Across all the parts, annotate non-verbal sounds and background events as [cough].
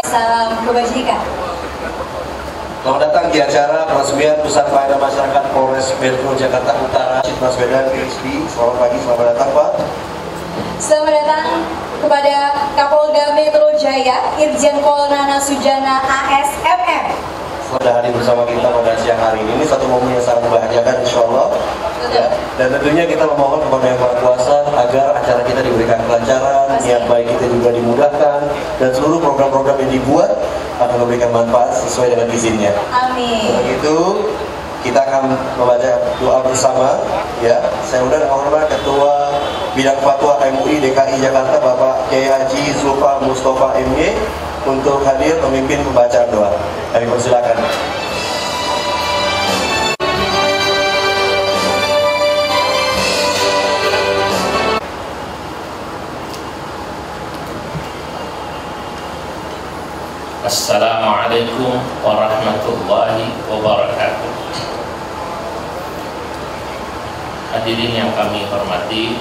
kasih. Salam kebajikan. Selamat datang di acara peresmian Pusat Pelayanan Masyarakat Polres Metro Jakarta Utara, Chief Baswedan PhD. Selamat pagi, selamat datang Pak. Selamat datang kepada Kapolda Metro Jaya, Irjen Pol Nana Sujana ASMM. Sudah hadir bersama kita pada siang hari ini. Ini satu momen yang sangat membahagiakan insya Allah. Ya. Dan tentunya kita memohon kepada Yang Maha Kuasa agar acara kita diberikan kelancaran, niat baik kita juga dimudahkan, dan seluruh program-program yang dibuat akan memberikan manfaat sesuai dengan izinnya. Amin. Untuk itu kita akan membaca doa bersama ya. Saya undang hormat Ketua Bidang Fatwa MUI DKI Jakarta Bapak Kiai Haji Zulfa Mustafa MY untuk hadir memimpin pembacaan doa. Kami persilakan. Assalamualaikum warahmatullahi wabarakatuh Hadirin yang kami hormati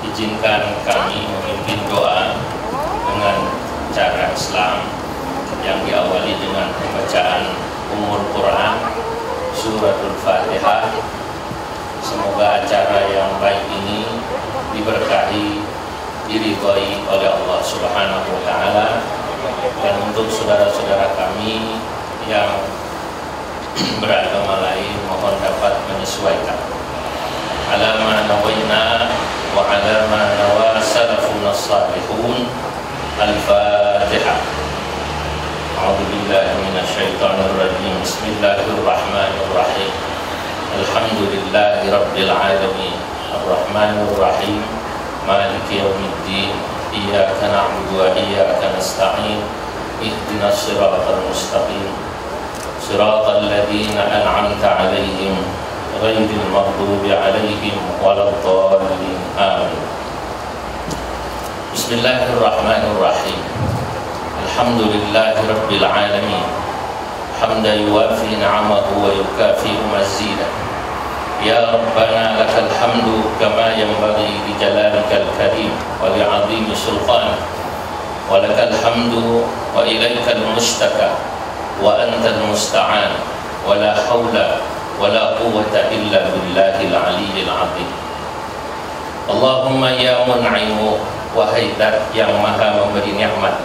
Izinkan kami memimpin doa Dengan cara Islam Yang diawali dengan pembacaan Umur Quran Suratul Fatihah. Semoga acara yang baik ini Diberkahi Diridhoi oleh Allah Subhanahu wa Ta'ala. Dan untuk saudara-saudara kami yang [clears throat] beragama lain mohon dapat menyesuaikan. Alama nawaina Arrahmanir rahim Maliki yaumiddin إياك نعبد وإياك نستعين اهدنا الصراط المستقيم. صراط الذين أنعمت عليهم غير المغضوب عليهم ولا الضالين. آمين. بسم الله الرحمن الرحيم. الحمد لله رب العالمين. حمدا يوافي نعمه ويكافئ مزيده. يا ربنا لك الحمد كما ينبغي لجلالك الكريم ولعظيم سلطانك ولك الحمد وإليك المشتكى وأنت المستعان ولا حول ولا قوة إلا بالله العلي العظيم اللهم يا منعم wahai dat yang maha memberi nikmat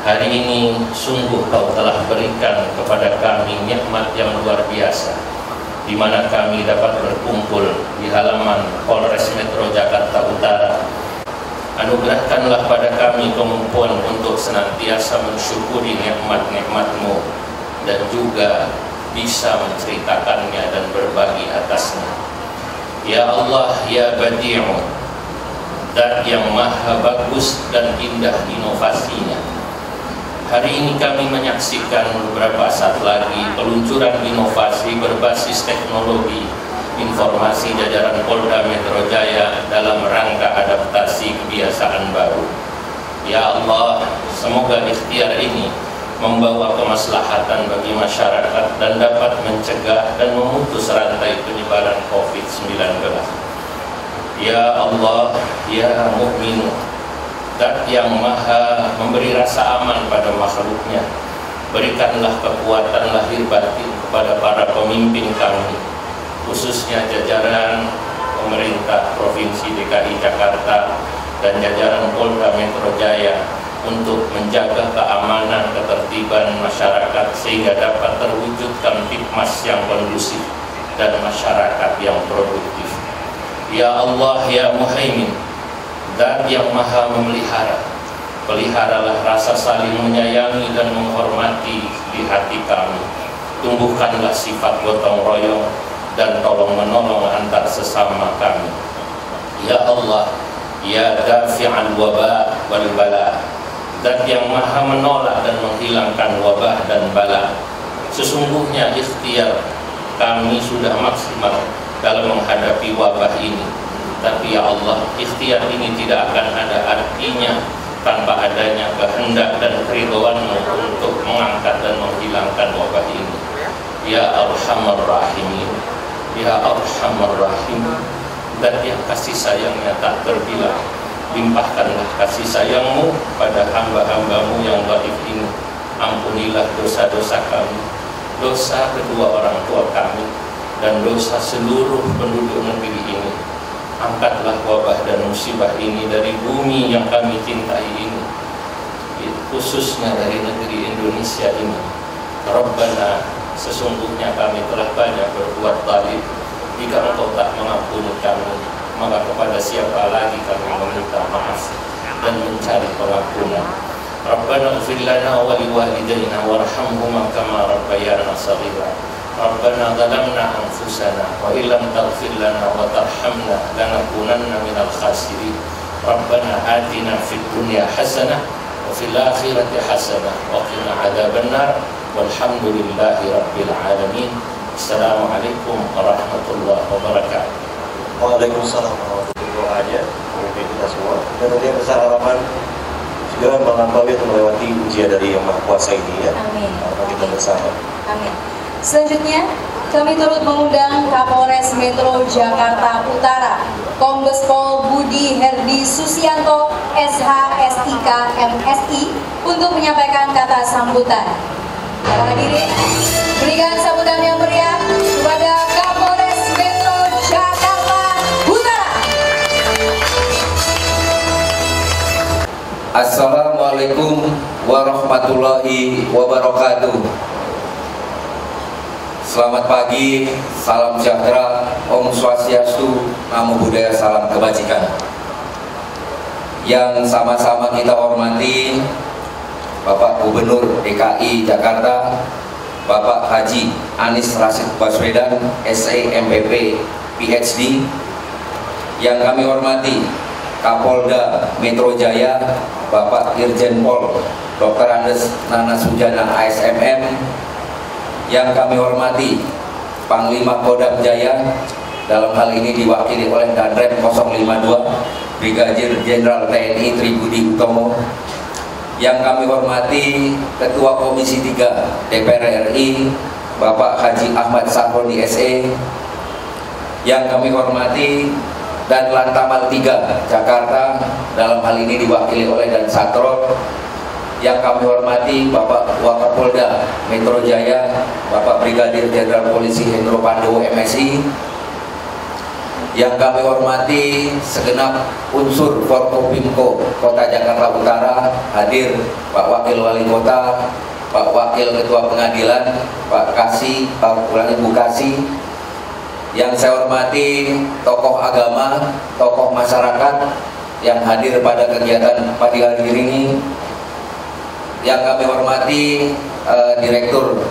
Hari ini sungguh kau telah berikan kepada kami nikmat yang luar biasa di mana kami dapat berkumpul di halaman Polres Metro Jakarta Utara. Anugerahkanlah pada kami kemampuan untuk senantiasa mensyukuri nikmat-nikmatmu dan juga bisa menceritakannya dan berbagi atasnya. Ya Allah, Ya Badi'u, Dat yang maha bagus dan indah inovasinya. Hari ini kami menyaksikan beberapa saat lagi peluncuran inovasi berbasis teknologi informasi jajaran Polda Metro Jaya dalam rangka adaptasi kebiasaan baru. Ya Allah, semoga ikhtiar ini membawa kemaslahatan bagi masyarakat dan dapat mencegah dan memutus rantai penyebaran COVID-19. Ya Allah, Ya Mukminu, Dat yang maha memberi rasa aman pada makhluknya. Berikanlah kekuatan lahir batin kepada para pemimpin kami Khususnya jajaran pemerintah Provinsi DKI Jakarta Dan jajaran Polda Metro Jaya Untuk menjaga keamanan, ketertiban masyarakat Sehingga dapat terwujudkan fitmas yang kondusif Dan masyarakat yang produktif. Ya Allah, Ya Muhaimin dan yang maha memelihara. Peliharalah rasa saling menyayangi dan menghormati di hati kami. Tumbuhkanlah sifat gotong royong dan tolong menolong antar sesama kami. Ya Allah ya dafi'al waba wal bala dan yang maha menolak dan menghilangkan wabah dan bala sesungguhnya ikhtiar kami sudah maksimal dalam menghadapi wabah ini tapi ya Allah ikhtiar ini tidak akan ada artinya tanpa adanya kehendak dan keridhoanmu untuk mengangkat dan menghilangkan wabah ini. Ya arhamar rahimin ya arhamar rahim dan yang kasih sayangnya tak terbilang. Limpahkanlah kasih sayangmu pada hamba-hambamu yang baik ini. Ampunilah dosa-dosa kami dosa kedua orang tua kami dan dosa seluruh penduduk negeri ini angkatlah wabah dan musibah ini dari bumi yang kami cintai ini. Khususnya dari negeri Indonesia ini. Rabbana sesungguhnya kami telah banyak berbuat baik jika engkau tak mengampuni kami maka kepada siapa lagi kami meminta maaf dan mencari pengampunan? Rabbana lana wa liwalidayna warhamhuma rabbayana shaghira Rabbana zalamna anfusana wa illam taghfir lana wa tarhamna lanakunanna minal khasirin Rabbana atina fid dunya hasanah wa fil akhirati hasanah wa qina adzaban nar walhamdulillahi rabbil alamin Assalamualaikum warahmatullahi wabarakatuh Waalaikumsalam warahmatullahi wabarakatuh. Kita semua. Dan tentunya besar harapan segera melampaui atau melewati ujian dari Yang Maha Kuasa ini ya. Amin. Kita bersama. Amin. Selanjutnya, kami turut mengundang Kapolres Metro Jakarta Utara, Kombes Pol Budi Herdi Susianto, SH SIK MSI, untuk menyampaikan kata sambutan. Para hadirin, berikan sambutan yang meriah kepada Kapolres Metro Jakarta Utara. Assalamualaikum warahmatullahi wabarakatuh Selamat pagi, salam sejahtera, Om Swastiastu, Namo Buddhaya, salam kebajikan Yang sama-sama kita hormati Bapak Gubernur DKI Jakarta Bapak Haji Anies Rashid Baswedan, SAMPP, PhD Yang kami hormati Kapolda Metro Jaya Bapak Irjen Pol Dr. Andes Nana Sujana ASMM yang kami hormati Panglima Kodam Jaya dalam hal ini diwakili oleh Danrem 052 Brigadir Jenderal TNI Tribudi Utomo. Yang kami hormati Ketua Komisi 3 DPR RI Bapak Haji Ahmad Sahroni SE yang kami hormati dan Lantamal 3 Jakarta dalam hal ini diwakili oleh Dan Satro yang kami hormati Bapak Wakapolda Metro Jaya Bapak Brigadir Jenderal Polisi Hendro Pandowo MSI yang kami hormati segenap unsur Forkopimko Kota Jakarta Utara hadir Pak Wakil Wali Kota Pak Wakil Ketua Pengadilan Pak Kasih Pak Ulangi Bukasi yang saya hormati tokoh agama, tokoh masyarakat yang hadir pada kegiatan pagi hari ini. Yang kami hormati eh, Direktur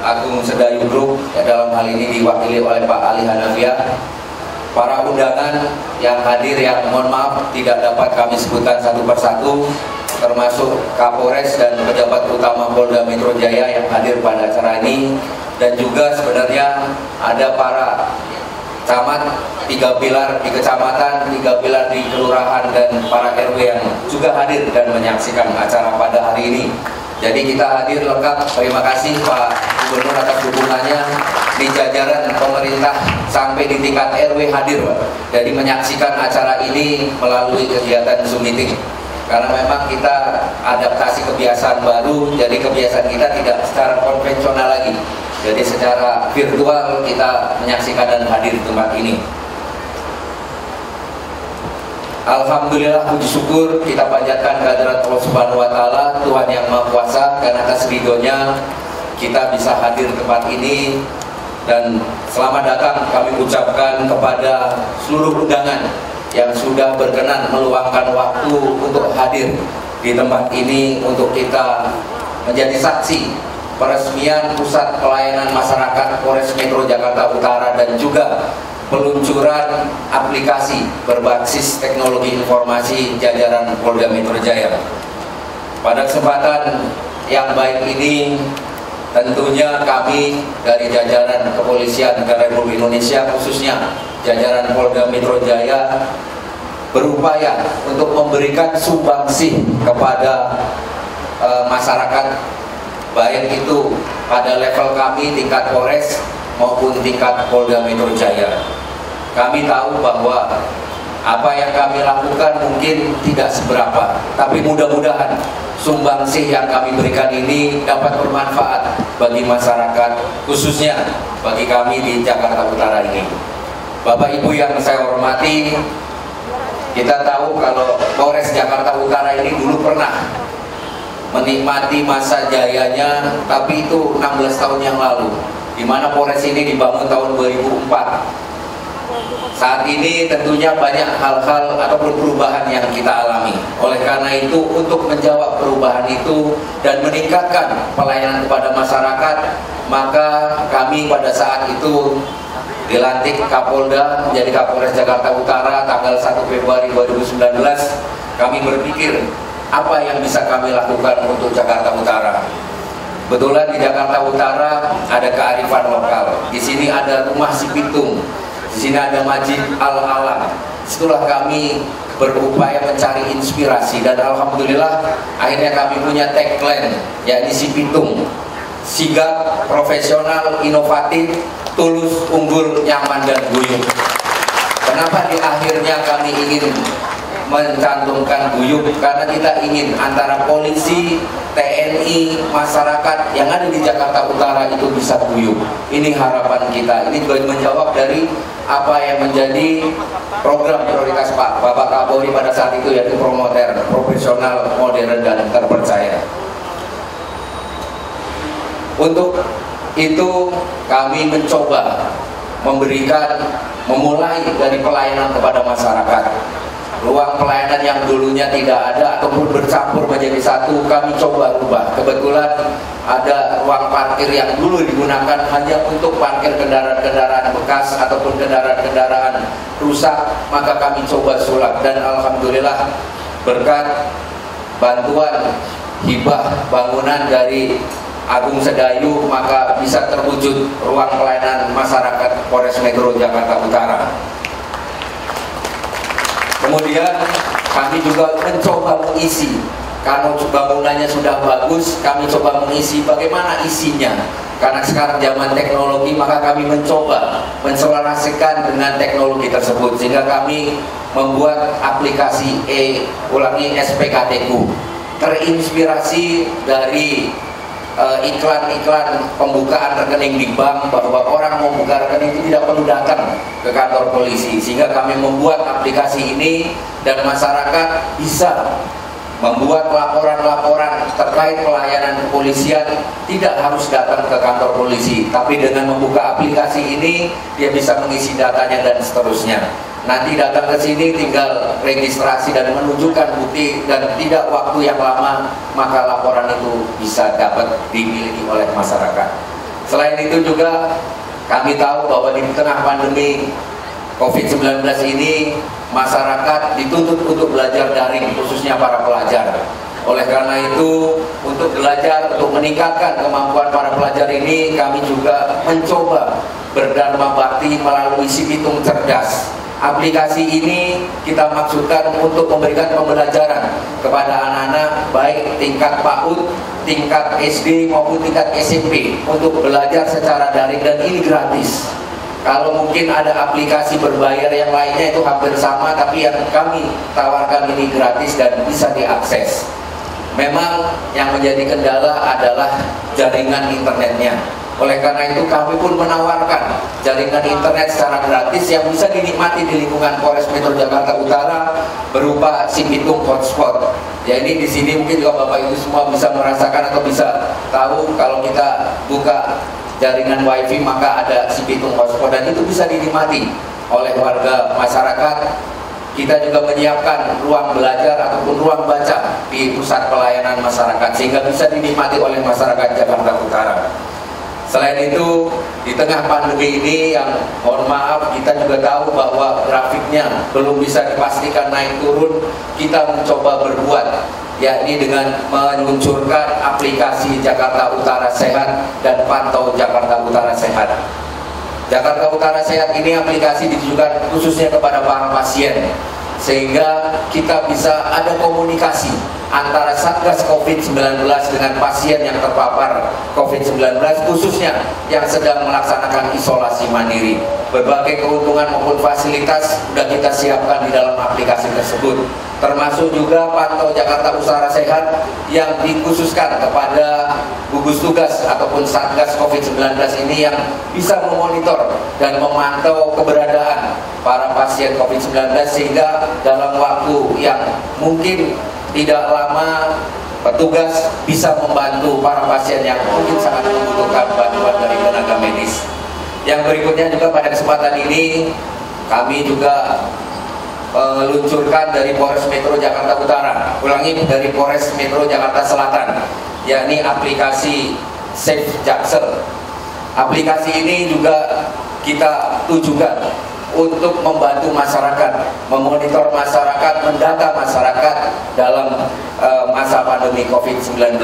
Agung Sedayu Group ya, dalam hal ini diwakili oleh Pak Ali Hanafia. Para undangan yang hadir yang mohon maaf tidak dapat kami sebutkan satu persatu termasuk Kapolres dan pejabat utama Polda Metro Jaya yang hadir pada acara ini dan juga sebenarnya ada para camat tiga pilar di kecamatan, tiga pilar di kelurahan dan para RW yang juga hadir dan menyaksikan acara pada hari ini. Jadi kita hadir lengkap. Terima kasih Pak Gubernur atas dukungannya di jajaran pemerintah sampai di tingkat RW hadir. Jadi menyaksikan acara ini melalui kegiatan Zoom meeting karena memang kita adaptasi kebiasaan baru jadi kebiasaan kita tidak secara konvensional lagi jadi secara virtual kita menyaksikan dan hadir di tempat ini. Alhamdulillah puji syukur kita panjatkan kehadirat Allah Subhanahu wa taala Tuhan yang Maha Kuasa karena atas ridhonya kita bisa hadir di tempat ini. Dan selamat datang kami ucapkan kepada seluruh undangan yang sudah berkenan meluangkan waktu untuk hadir di tempat ini untuk kita menjadi saksi peresmian pusat pelayanan masyarakat Polres Metro Jakarta Utara dan juga peluncuran aplikasi berbasis teknologi informasi jajaran Polda Metro Jaya. Pada kesempatan yang baik ini tentunya kami dari jajaran Kepolisian Negara Republik Indonesia khususnya jajaran Polda Metro Jaya berupaya untuk memberikan sumbangsi kepada e, masyarakat baik itu pada level kami tingkat Polres maupun tingkat Polda Metro Jaya. Kami tahu bahwa apa yang kami lakukan mungkin tidak seberapa, tapi mudah-mudahan sumbangsih yang kami berikan ini dapat bermanfaat bagi masyarakat, khususnya bagi kami di Jakarta Utara ini. Bapak Ibu yang saya hormati, kita tahu kalau Polres Jakarta Utara ini dulu pernah menikmati masa jayanya, tapi itu 16 tahun yang lalu, di mana Polres ini dibangun tahun 2004 saat ini tentunya banyak hal-hal ataupun perubahan yang kita alami. Oleh karena itu, untuk menjawab perubahan itu dan meningkatkan pelayanan kepada masyarakat, maka kami pada saat itu dilantik Kapolda menjadi Kapolres Jakarta Utara tanggal 1 Februari 2019. Kami berpikir apa yang bisa kami lakukan untuk Jakarta Utara. Kebetulan di Jakarta Utara ada kearifan lokal. Di sini ada rumah si Pitung di sini ada Majid Al Alam. Setelah kami berupaya mencari inspirasi dan alhamdulillah akhirnya kami punya tagline yakni si Pitung sigap profesional inovatif tulus unggul nyaman dan guyup kenapa di akhirnya kami ingin mencantumkan guyup karena kita ingin antara polisi, TNI, masyarakat yang ada di Jakarta Utara itu bisa guyup. Ini harapan kita. Ini juga menjawab dari apa yang menjadi program prioritas Pak Bapak Kapolri pada saat itu yaitu promoter, profesional, modern dan terpercaya. Untuk itu kami mencoba memberikan memulai dari pelayanan kepada masyarakat ruang pelayanan yang dulunya tidak ada ataupun bercampur menjadi satu kami coba rubah. Kebetulan ada ruang parkir yang dulu digunakan hanya untuk parkir kendaraan-kendaraan bekas ataupun kendaraan-kendaraan rusak maka kami coba sulap. Dan Alhamdulillah berkat bantuan hibah bangunan dari Agung Sedayu maka bisa terwujud ruang pelayanan masyarakat Polres Metro Jakarta Utara Kemudian kami juga mencoba mengisi. Kalau bangunannya sudah bagus, kami coba mengisi bagaimana isinya. Karena sekarang zaman teknologi, maka kami mencoba menselarasikan dengan teknologi tersebut. Sehingga kami membuat aplikasi E ulangi SPKTku terinspirasi dari iklan-iklan uh, pembukaan rekening di bank bahwa orang mau buka rekening itu tidak perlu datang ke kantor polisi. Sehingga kami membuat aplikasi ini dan masyarakat bisa membuat laporan-laporan terkait pelayanan kepolisian tidak harus datang ke kantor polisi. Tapi dengan membuka aplikasi ini dia bisa mengisi datanya dan seterusnya nanti datang ke sini tinggal registrasi dan menunjukkan bukti dan tidak waktu yang lama maka laporan itu bisa dapat dimiliki oleh masyarakat. Selain itu juga kami tahu bahwa di tengah pandemi COVID-19 ini masyarakat dituntut untuk belajar daring khususnya para pelajar. Oleh karena itu untuk belajar untuk meningkatkan kemampuan para pelajar ini kami juga mencoba berdharma bakti melalui si pitung cerdas aplikasi ini kita maksudkan untuk memberikan pembelajaran kepada anak-anak baik tingkat PAUD, tingkat SD maupun tingkat SMP untuk belajar secara daring dan ini gratis. Kalau mungkin ada aplikasi berbayar yang lainnya itu hampir sama tapi yang kami tawarkan ini gratis dan bisa diakses. Memang yang menjadi kendala adalah jaringan internetnya oleh karena itu kami pun menawarkan jaringan internet secara gratis yang bisa dinikmati di lingkungan Polres Metro Jakarta Utara berupa Sipitung Hotspot. Ya ini di sini mungkin juga Bapak Ibu semua bisa merasakan atau bisa tahu kalau kita buka jaringan WiFi maka ada Sipitung Hotspot dan itu bisa dinikmati oleh warga masyarakat kita juga menyiapkan ruang belajar ataupun ruang baca di pusat pelayanan masyarakat sehingga bisa dinikmati oleh masyarakat Jakarta Utara. Selain itu, di tengah pandemi ini yang mohon maaf kita juga tahu bahwa grafiknya belum bisa dipastikan naik turun, kita mencoba berbuat yakni dengan meluncurkan aplikasi Jakarta Utara Sehat dan Pantau Jakarta Utara Sehat. Jakarta Utara Sehat ini aplikasi ditujukan khususnya kepada para pasien sehingga kita bisa ada komunikasi antara Satgas COVID-19 dengan pasien yang terpapar COVID-19 khususnya yang sedang melaksanakan isolasi mandiri. berbagai keuntungan maupun fasilitas sudah kita siapkan di dalam aplikasi tersebut termasuk juga pantau Jakarta Usaha Sehat yang dikhususkan kepada gugus tugas ataupun Satgas COVID-19 ini yang bisa memonitor dan memantau keberadaan para pasien COVID-19 sehingga dalam waktu yang mungkin tidak lama petugas bisa membantu para pasien yang mungkin sangat membutuhkan bantuan dari tenaga medis. Yang berikutnya juga pada kesempatan ini kami juga meluncurkan dari Polres Metro Jakarta Utara, ulangi dari Polres Metro Jakarta Selatan, yakni aplikasi Safe Jaksel. Aplikasi ini juga kita tujukan untuk membantu masyarakat, memonitor masyarakat, mendata masyarakat dalam uh, masa pandemi COVID-19.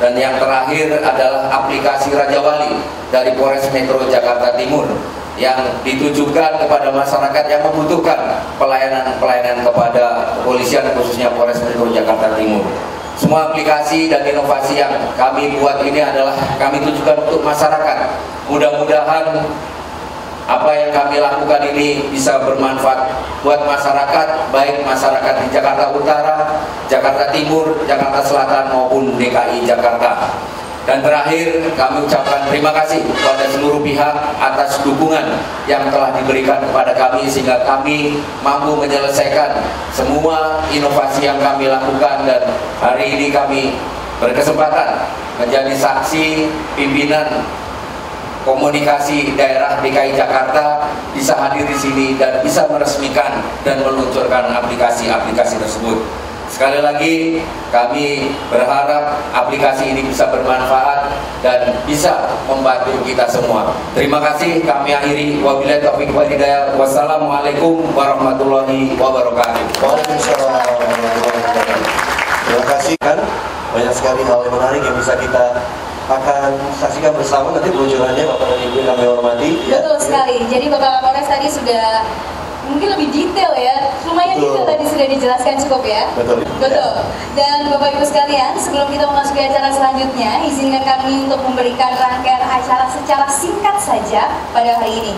Dan yang terakhir adalah aplikasi Raja Wali dari Polres Metro Jakarta Timur yang ditujukan kepada masyarakat yang membutuhkan pelayanan-pelayanan kepada kepolisian khususnya Polres Metro Jakarta Timur. Semua aplikasi dan inovasi yang kami buat ini adalah kami tujukan untuk masyarakat. Mudah-mudahan apa yang kami lakukan ini bisa bermanfaat buat masyarakat, baik masyarakat di Jakarta Utara, Jakarta Timur, Jakarta Selatan maupun DKI Jakarta. Dan terakhir kami ucapkan terima kasih kepada seluruh pihak atas dukungan yang telah diberikan kepada kami sehingga kami mampu menyelesaikan semua inovasi yang kami lakukan dan hari ini kami berkesempatan menjadi saksi pimpinan komunikasi daerah DKI Jakarta bisa hadir di sini dan bisa meresmikan dan meluncurkan aplikasi-aplikasi tersebut. Sekali lagi kami berharap aplikasi ini bisa bermanfaat dan bisa membantu kita semua. Terima kasih kami akhiri wabillahi taufiq hidayah. Wassalamualaikum warahmatullahi wabarakatuh. Waalaikumsalam warahmatullahi wabarakatuh. Terima kasih kan banyak sekali hal yang menarik yang bisa kita akan saksikan bersama nanti peluncurannya Bapak dan Ibu yang kami hormati. Ya. Betul sekali. Jadi Bapak Kapolres tadi sudah mungkin lebih detail ya lumayan Betul. detail tadi sudah dijelaskan cukup ya Betul Betul dan Bapak Ibu sekalian sebelum kita memasuki acara selanjutnya izinkan kami untuk memberikan rangkaian acara secara singkat saja pada hari ini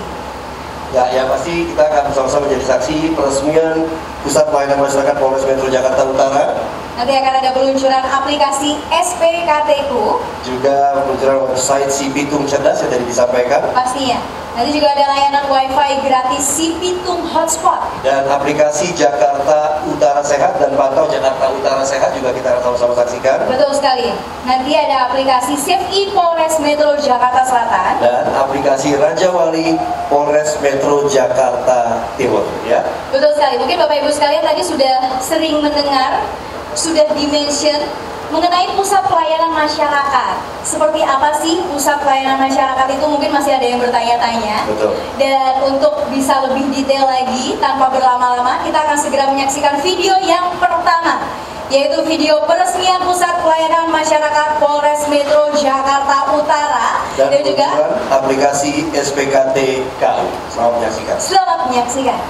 Ya, yang pasti kita akan sama-sama menjadi saksi peresmian Pusat Pelayanan Masyarakat Polres Metro Jakarta Utara. Nanti akan ada peluncuran aplikasi SPKTku. Juga peluncuran website si Pitung Cerdas yang tadi disampaikan. Pastinya. Nanti juga ada layanan WiFi gratis si Pitung Hotspot. Dan aplikasi Jakarta Utara Sehat dan pantau Jakarta Utara Sehat juga kita akan sama-sama saksikan. Betul sekali. Nanti ada aplikasi Safe E Polres Metro Jakarta Selatan. Dan aplikasi Raja Wali Polres Metro Jakarta Timur. Ya. Betul sekali. Mungkin Bapak Ibu sekalian tadi sudah sering mendengar, sudah dimention mengenai pusat pelayanan masyarakat. Seperti apa sih pusat pelayanan masyarakat itu mungkin masih ada yang bertanya-tanya. Dan untuk bisa lebih detail lagi tanpa berlama-lama, kita akan segera menyaksikan video yang pertama yaitu video peresmian Pusat Pelayanan Masyarakat Polres Metro Jakarta Utara dan, dan juga aplikasi SPKT KU. Selamat menyaksikan. Selamat menyaksikan.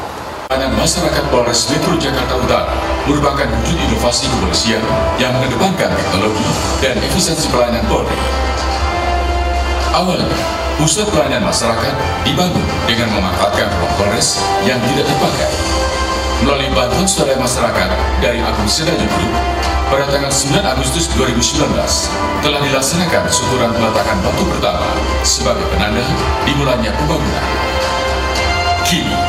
Pelayanan masyarakat Polres Metro Jakarta Utara merupakan wujud inovasi kepolisian yang mengedepankan teknologi dan efisiensi pelayanan Polri. Awalnya, pusat pelayanan masyarakat dibangun dengan memanfaatkan ruang Polres yang tidak dipakai. Melalui bantuan swadaya masyarakat dari akun Sedaju Group, pada tanggal 9 Agustus 2019 telah dilaksanakan syukuran peletakan batu pertama sebagai penanda dimulainya pembangunan. Kini,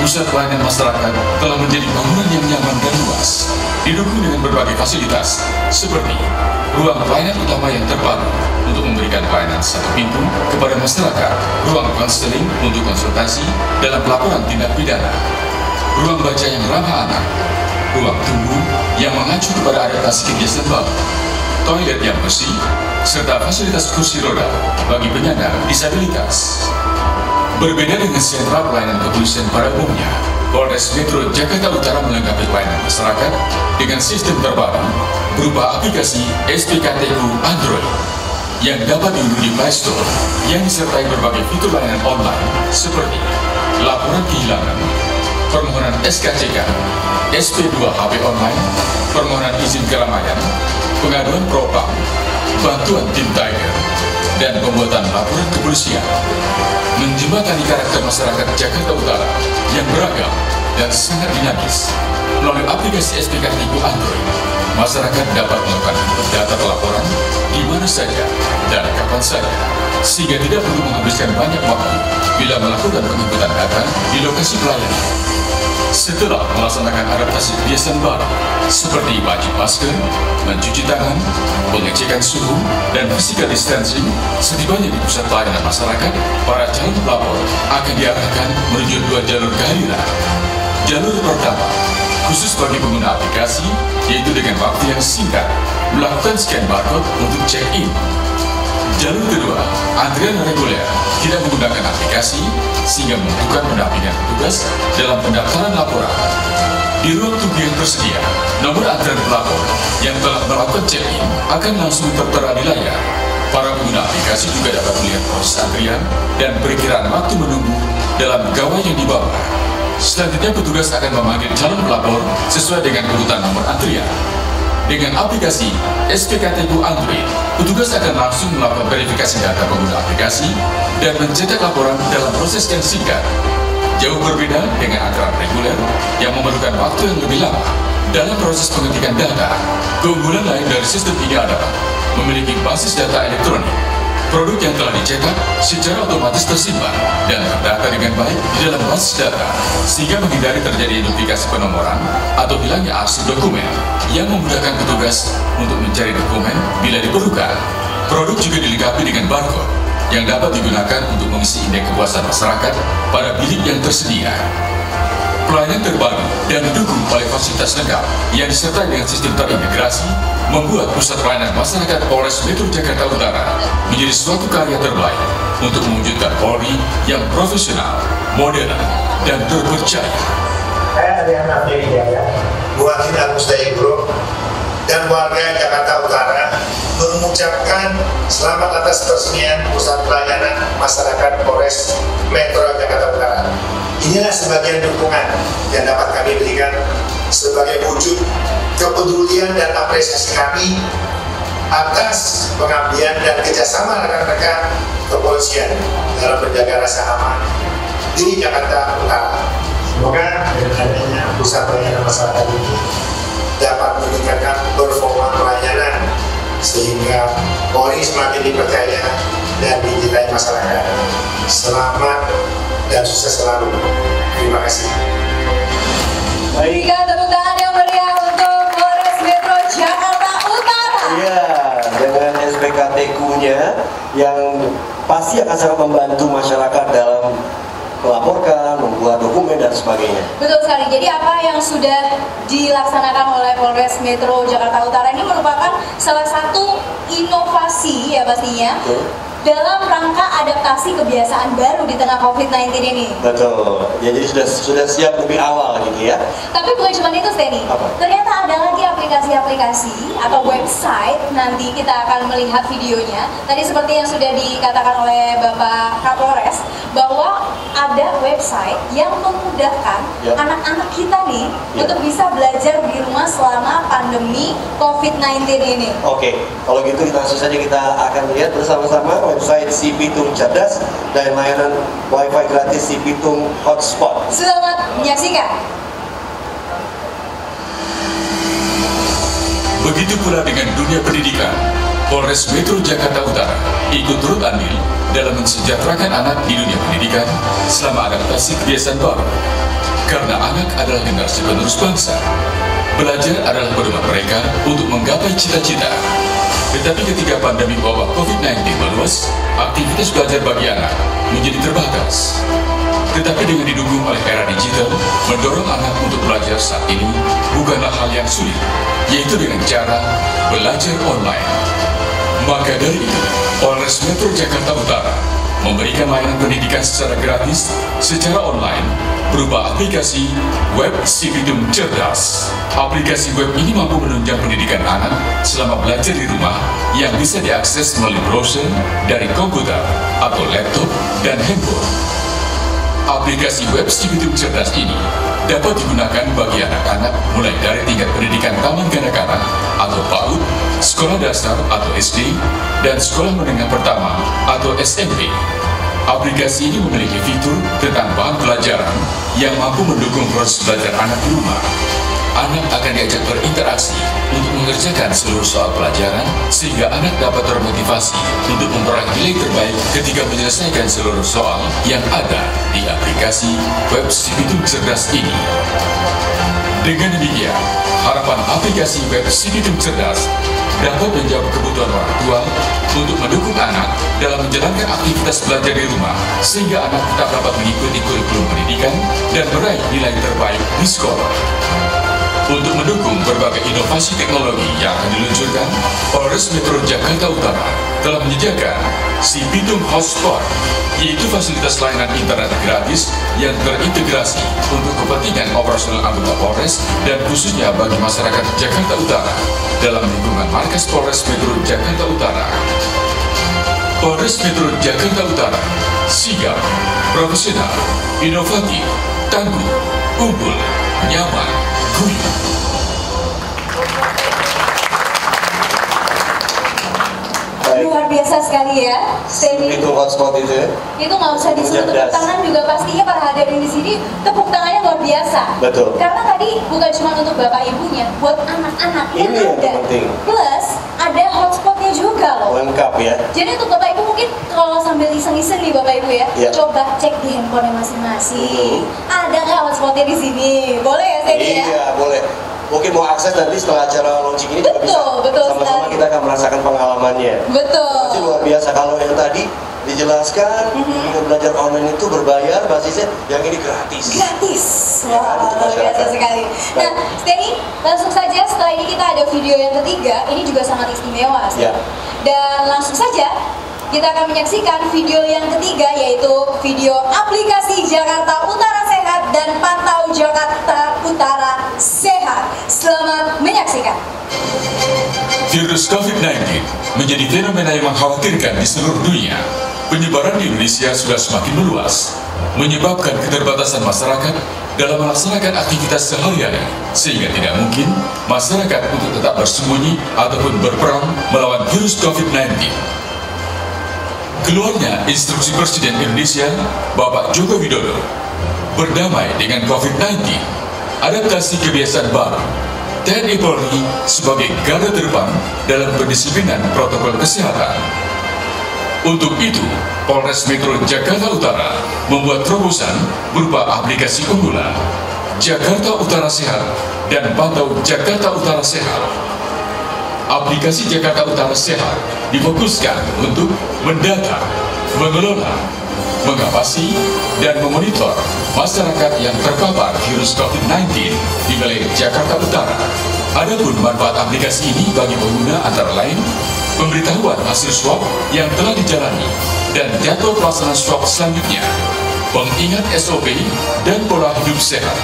pusat pelayanan masyarakat telah menjadi bangunan yang nyaman dan luas, didukung dengan berbagai fasilitas seperti ruang pelayanan utama yang terpadu untuk memberikan pelayanan satu pintu kepada masyarakat, ruang konseling untuk konsultasi dalam pelaporan tindak pidana, ruang baca yang ramah anak, ruang tunggu yang mengacu kepada adaptasi kebiasaan baru, toilet yang bersih, serta fasilitas kursi roda bagi penyandang disabilitas. Berbeda dengan sentra pelayanan kepolisian pada umumnya, Polres Metro Jakarta Utara melengkapi pelayanan masyarakat dengan sistem terbaru berupa aplikasi SPKTU Android yang dapat diunduh di Play Store yang disertai berbagai fitur layanan online seperti laporan kehilangan, permohonan SKCK, SP2 HP online, permohonan izin keramaian, pengaduan propam, bantuan tim Tiger, dan pembuatan laporan kepolisian. Menjembatani karakter masyarakat Jakarta Utara yang beragam dan sangat dinamis. Melalui aplikasi SPK Tigo Android, masyarakat dapat melakukan data pelaporan di mana saja dan kapan saja, sehingga tidak perlu menghabiskan banyak waktu bila melakukan penginputan data di lokasi pelayanan. Setelah melaksanakan adaptasi kebiasaan baru, seperti wajib masker, mencuci tangan, pengecekan suhu, dan physical distancing, setibanya di pusat pelayanan masyarakat, para calon pelapor akan diarahkan menuju dua jalur kehadiran. Jalur pertama, khusus bagi pengguna aplikasi, yaitu dengan waktu yang singkat, melakukan scan barcode untuk check-in Jalur kedua, antrian reguler tidak menggunakan aplikasi sehingga membutuhkan pendampingan petugas dalam pendaftaran laporan. Di ruang tunggu yang tersedia, nomor antrian pelapor yang telah melakukan check-in akan langsung tertera di layar. Para pengguna aplikasi juga dapat melihat proses antrian dan perkiraan waktu menunggu dalam gawai yang dibawa. Selanjutnya petugas akan memanggil calon pelapor sesuai dengan urutan nomor antrian. Dengan aplikasi SPKTU Android, petugas akan langsung melakukan verifikasi data pengguna aplikasi dan mencetak laporan dalam proses yang singkat. Jauh berbeda dengan aturan reguler yang memerlukan waktu yang lebih lama dalam proses pengetikan data. Keunggulan lain dari sistem ini adalah memiliki basis data elektronik Produk yang telah dicetak secara otomatis tersimpan dan terdata dengan baik di dalam basis data, sehingga menghindari terjadi duplikasi penomoran atau hilangnya arsip dokumen yang memudahkan petugas untuk mencari dokumen bila diperlukan. Produk juga dilengkapi dengan barcode yang dapat digunakan untuk mengisi indeks kepuasan masyarakat pada bilik yang tersedia. Pelayanan terbaru dan didukung oleh fasilitas lengkap yang disertai dengan sistem terintegrasi membuat pusat pelayanan masyarakat Polres Metro Jakarta Utara menjadi suatu karya terbaik untuk mewujudkan Polri yang profesional, modern, dan terpercaya. Saya dari ya, Buatin Agus Group dan warga Jakarta Utara mengucapkan selamat atas peresmian pusat pelayanan masyarakat Polres Metro Jakarta Utara. Inilah sebagian dukungan yang dapat kami berikan sebagai wujud kepedulian dan apresiasi kami atas pengabdian dan kerjasama rekan-rekan kepolisian dalam menjaga rasa aman di Jakarta Utara. Semoga dengan adanya pusat pelayanan masyarakat ini dapat meningkatkan performa pelayanan sehingga Polri semakin dipercaya dan dicintai masyarakat. Selamat dan sukses selalu. Terima kasih. Baik. Berikan tepuk tangan yang meriah untuk Polres Metro Jakarta Utara. Iya, dengan SPKTQ-nya yang pasti akan sangat membantu masyarakat dalam melaporkan, dan sebagainya. Betul sekali. Jadi apa yang sudah dilaksanakan oleh Polres Metro Jakarta Utara ini merupakan salah satu inovasi ya pastinya. Betul dalam rangka adaptasi kebiasaan baru di tengah COVID-19 ini. Betul. Ya, jadi sudah sudah siap lebih awal gitu ya. Tapi bukan cuma itu, Steny. Ternyata ada lagi aplikasi-aplikasi atau website nanti kita akan melihat videonya. Tadi seperti yang sudah dikatakan oleh Bapak Kapolres bahwa ada website yang memudahkan ya. anak-anak ya. kita nih ya. untuk bisa belajar di rumah selama pandemi COVID-19 ini. Oke, kalau gitu kita langsung saja kita akan lihat bersama-sama website si Pitung Cerdas dan layanan WiFi gratis si Pitung Hotspot. Selamat menyaksikan. Begitu pula dengan dunia pendidikan. Polres Metro Jakarta Utara ikut turut andil dalam mensejahterakan anak di dunia pendidikan selama adaptasi kebiasaan baru. Karena anak adalah generasi penerus bangsa. Belajar adalah pedoman mereka untuk menggapai cita-cita tetapi ketika pandemi wabah COVID-19 meluas, aktivitas belajar bagi anak menjadi terbatas. Tetapi dengan didukung oleh era digital, mendorong anak untuk belajar saat ini bukanlah hal yang sulit, yaitu dengan cara belajar online. Maka dari itu, Polres Metro Jakarta Utara memberikan layanan pendidikan secara gratis secara online berupa aplikasi Web Civitum Cerdas. Aplikasi web ini mampu menunjang pendidikan anak selama belajar di rumah yang bisa diakses melalui browser dari komputer atau laptop dan handphone. Aplikasi Web Civitum Cerdas ini dapat digunakan bagi anak-anak mulai dari tingkat pendidikan taman kanak-kanak atau PAUD, sekolah dasar atau SD, dan sekolah menengah pertama atau SMP. Aplikasi ini memiliki fitur tentang bahan pelajaran yang mampu mendukung proses belajar anak di rumah. Anak akan diajak berinteraksi untuk mengerjakan seluruh soal pelajaran sehingga anak dapat termotivasi untuk memperoleh nilai terbaik ketika menyelesaikan seluruh soal yang ada di aplikasi web Sibitung Cerdas ini. Dengan demikian, harapan aplikasi web Sibitung Cerdas dapat menjawab kebutuhan orang tua untuk mendukung anak dalam menjalankan aktivitas belajar di rumah sehingga anak tetap dapat mengikuti kurikulum pendidikan dan meraih nilai terbaik di sekolah. Untuk mendukung berbagai inovasi teknologi yang akan diluncurkan, Polres Metro Jakarta Utara telah menyediakan si Bitung Hotspot, yaitu fasilitas layanan internet gratis yang terintegrasi untuk kepentingan operasional anggota Polres dan khususnya bagi masyarakat Jakarta Utara dalam lingkungan markas Polres Metro Jakarta Utara. Polres Metro Jakarta Utara sigap, profesional, inovatif, tangguh, unggul, nyaman, Luar biasa sekali ya. Itu hotspot itu ya. Itu nggak usah disuruh tepuk tangan juga pastinya para hadirin di sini tepuk tangannya luar biasa. Betul. Karena tadi bukan cuma untuk bapak ibunya, buat anak-anak yang Ini yang ada. penting. Plus ada hotspotnya juga loh. Lengkap ya. Jadi untuk bapak ibu mungkin kalau sambil iseng-iseng nih bapak ibu ya, Iya. coba cek di handphone masing-masing. Ada nggak hotspotnya di sini? Boleh ya Steny ya? Iya, boleh. Mungkin mau akses nanti setelah acara launching ini Betul, bisa. betul Sama-sama kita akan merasakan pengalamannya. Betul. Pasti luar biasa kalau yang tadi dijelaskan Mhm. dengan belajar online itu berbayar basisnya yang ini gratis. gratis. Ya, Wah, untuk luar biasa sekali. Nah. Steny, langsung saja setelah ini kita ada video yang ketiga, ini juga sangat istimewa. Steny. Ya. Dan langsung saja kita akan menyaksikan video yang ketiga yaitu video aplikasi Jakarta Utara Sehat dan Pantau Jakarta Utara Sehat. Selamat menyaksikan. Virus COVID-19 menjadi fenomena yang mengkhawatirkan di seluruh dunia. Penyebaran di Indonesia sudah semakin meluas, menyebabkan keterbatasan masyarakat dalam melaksanakan aktivitas sehari-hari, sehingga tidak mungkin masyarakat untuk tetap bersembunyi ataupun berperang melawan virus COVID-19. Keluarnya instruksi Presiden Indonesia, Bapak Joko Widodo, berdamai dengan COVID-19, adaptasi kebiasaan baru, TNI Polri sebagai garda terdepan dalam pendisiplinan protokol kesehatan. Untuk itu, Polres Metro Jakarta Utara membuat terobosan berupa aplikasi unggulan. Jakarta Utara Sehat dan Pantau Jakarta Utara Sehat aplikasi Jakarta Utara Sehat difokuskan untuk mendata, mengelola, mengawasi, dan memonitor masyarakat yang terpapar virus COVID-19 di wilayah Jakarta Utara. Adapun manfaat aplikasi ini bagi pengguna antara lain pemberitahuan hasil swab yang telah dijalani dan jadwal pelaksanaan swab selanjutnya, pengingat SOP dan pola hidup sehat,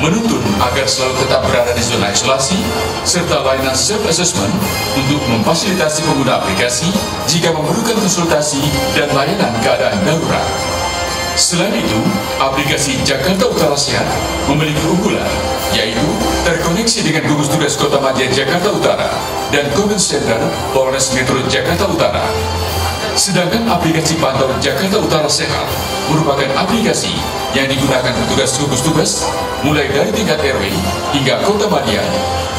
menuntun agar selalu tetap berada di zona isolasi, serta layanan self-assessment untuk memfasilitasi pengguna aplikasi jika memerlukan konsultasi dan layanan keadaan darurat. Selain itu, aplikasi Jakarta Utara Sehat memiliki unggulan, yaitu terkoneksi dengan gugus tugas Kota Madya Jakarta Utara dan Command Center Polres Metro Jakarta Utara. Sedangkan aplikasi Pantau Jakarta Utara Sehat merupakan aplikasi yang digunakan petugas gugus tugas mulai dari tingkat RW hingga Kota Madya,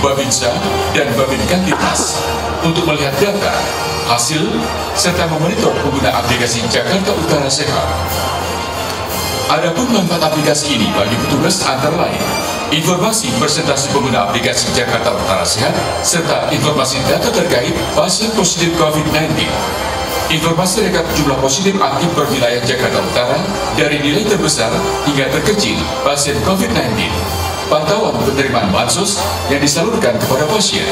Babinsa, dan Babin Kantipas untuk melihat data, hasil, serta memonitor pengguna aplikasi Jakarta Utara Sehat. Adapun manfaat aplikasi ini bagi petugas antara lain informasi presentasi pengguna aplikasi Jakarta Utara Sehat serta informasi data terkait pasien positif COVID-19. Informasi rekap jumlah positif aktif per wilayah Jakarta Utara dari nilai terbesar hingga terkecil pasien COVID-19. Pantauan penerimaan bansos yang disalurkan kepada pasien.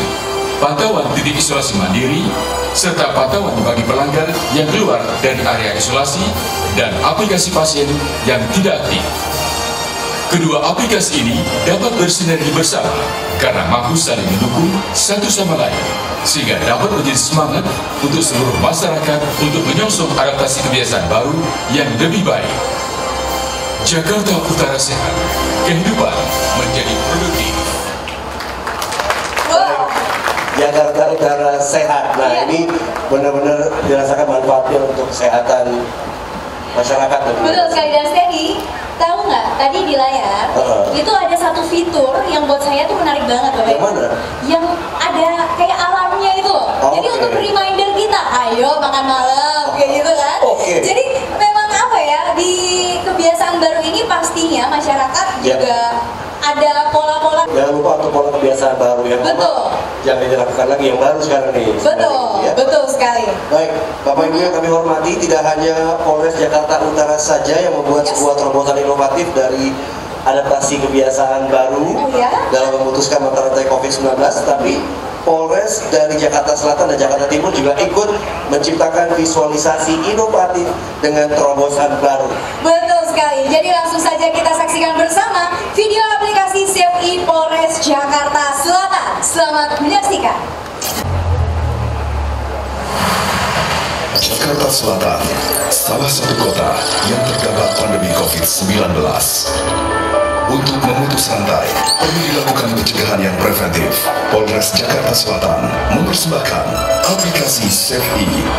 Pantauan titik isolasi mandiri, serta pantauan bagi pelanggar yang keluar dari area isolasi dan aplikasi pasien yang tidak aktif. Kedua aplikasi ini dapat bersinergi bersama karena mampu saling mendukung satu sama lain sehingga dapat menjadi semangat untuk seluruh masyarakat untuk menyongsong adaptasi kebiasaan baru yang lebih baik. Jakarta Utara Sehat, kehidupan menjadi produktif. Wow. Jakarta Utara sehat. Nah Iya. ini benar-benar dirasakan manfaatnya untuk kesehatan masyarakat Betul sekali dan Steady, tahu nggak tadi di layar Heeh. itu ada satu fitur yang buat saya tuh menarik banget Bapak Yang mana? Yang ada kayak loh. Jadi untuk reminder kita, ayo makan malam kayak gitu kan. Oke. Jadi memang apa ya di kebiasaan baru ini pastinya masyarakat Ya. juga ada pola-pola Jangan lupa untuk pola kebiasaan baru yang lama Betul. jangan dilakukan lagi yang baru sekarang nih. betul, Ya. betul sekali. Baik, Bapak Ibu yang kami hormati, tidak hanya Polres Jakarta Utara saja yang membuat Yes. sebuah terobosan inovatif dari adaptasi kebiasaan baru Oh, ya? dalam memutuskan mata rantai COVID-19, tapi Polres dari Jakarta Selatan dan Jakarta Timur juga ikut menciptakan visualisasi inovatif dengan terobosan baru. Betul sekali. Jadi langsung saja kita saksikan bersama video aplikasi Save Polres Jakarta Selatan. Selamat menyaksikan. Jakarta Selatan, salah satu kota yang terdampak pandemi COVID-19. Untuk memutus rantai, perlu dilakukan pencegahan yang preventif. Polres Jakarta Selatan mempersembahkan aplikasi SafeE.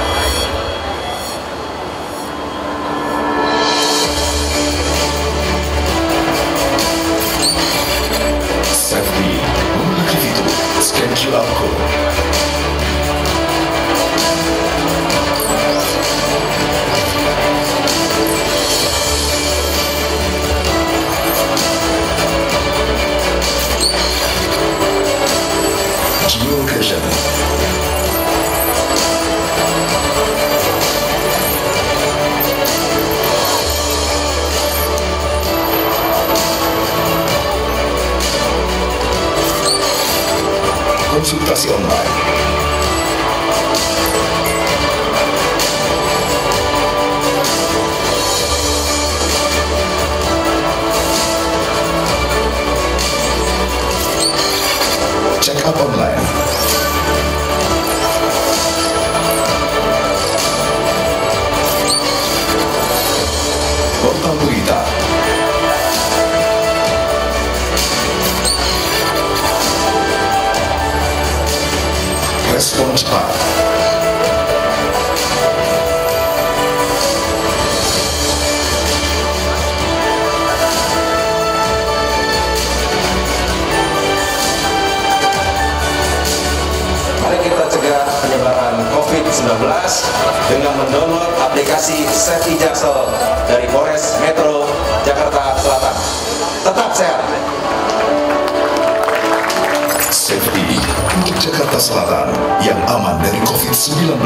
SafeE memiliki fitur scan QR geolocation, konsultasi online, check up online, respon cepat, Mari kita cegah penyebaran COVID-19 dengan mendownload aplikasi Safety Jaksel dari Polres Metro Jakarta Selatan. Tetap sehat. safety Jakarta Selatan yang aman dari COVID-19.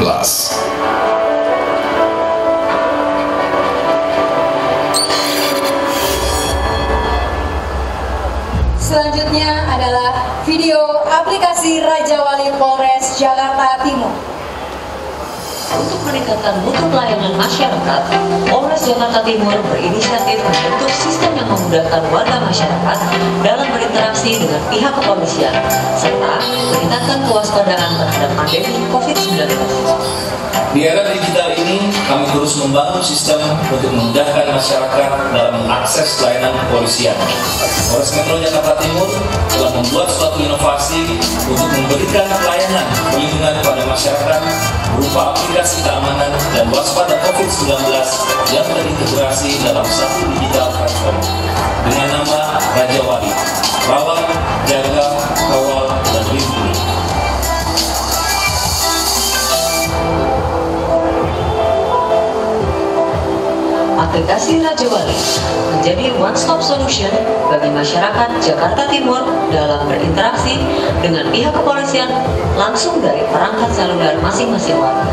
Meningkatkan mutu pelayanan masyarakat, Polres Jakarta Timur berinisiatif membentuk sistem yang memudahkan warga masyarakat dalam berinteraksi dengan pihak kepolisian, serta meningkatkan kewaspadaan terhadap pandemi COVID-19. Di era digital ini, membangun sistem untuk memudahkan masyarakat dalam mengakses layanan kepolisian. Polres Metro Jakarta Timur telah membuat suatu inovasi untuk memberikan pelayanan perlindungan kepada masyarakat berupa aplikasi keamanan dan waspada COVID-19 yang terintegrasi dalam satu digital platform dengan nama Raja Wali. Rawat, jaga, kawal, Aplikasi Raja Wali menjadi one-stop solution bagi masyarakat Jakarta Timur dalam berinteraksi dengan pihak kepolisian langsung dari perangkat seluler masing-masing warga.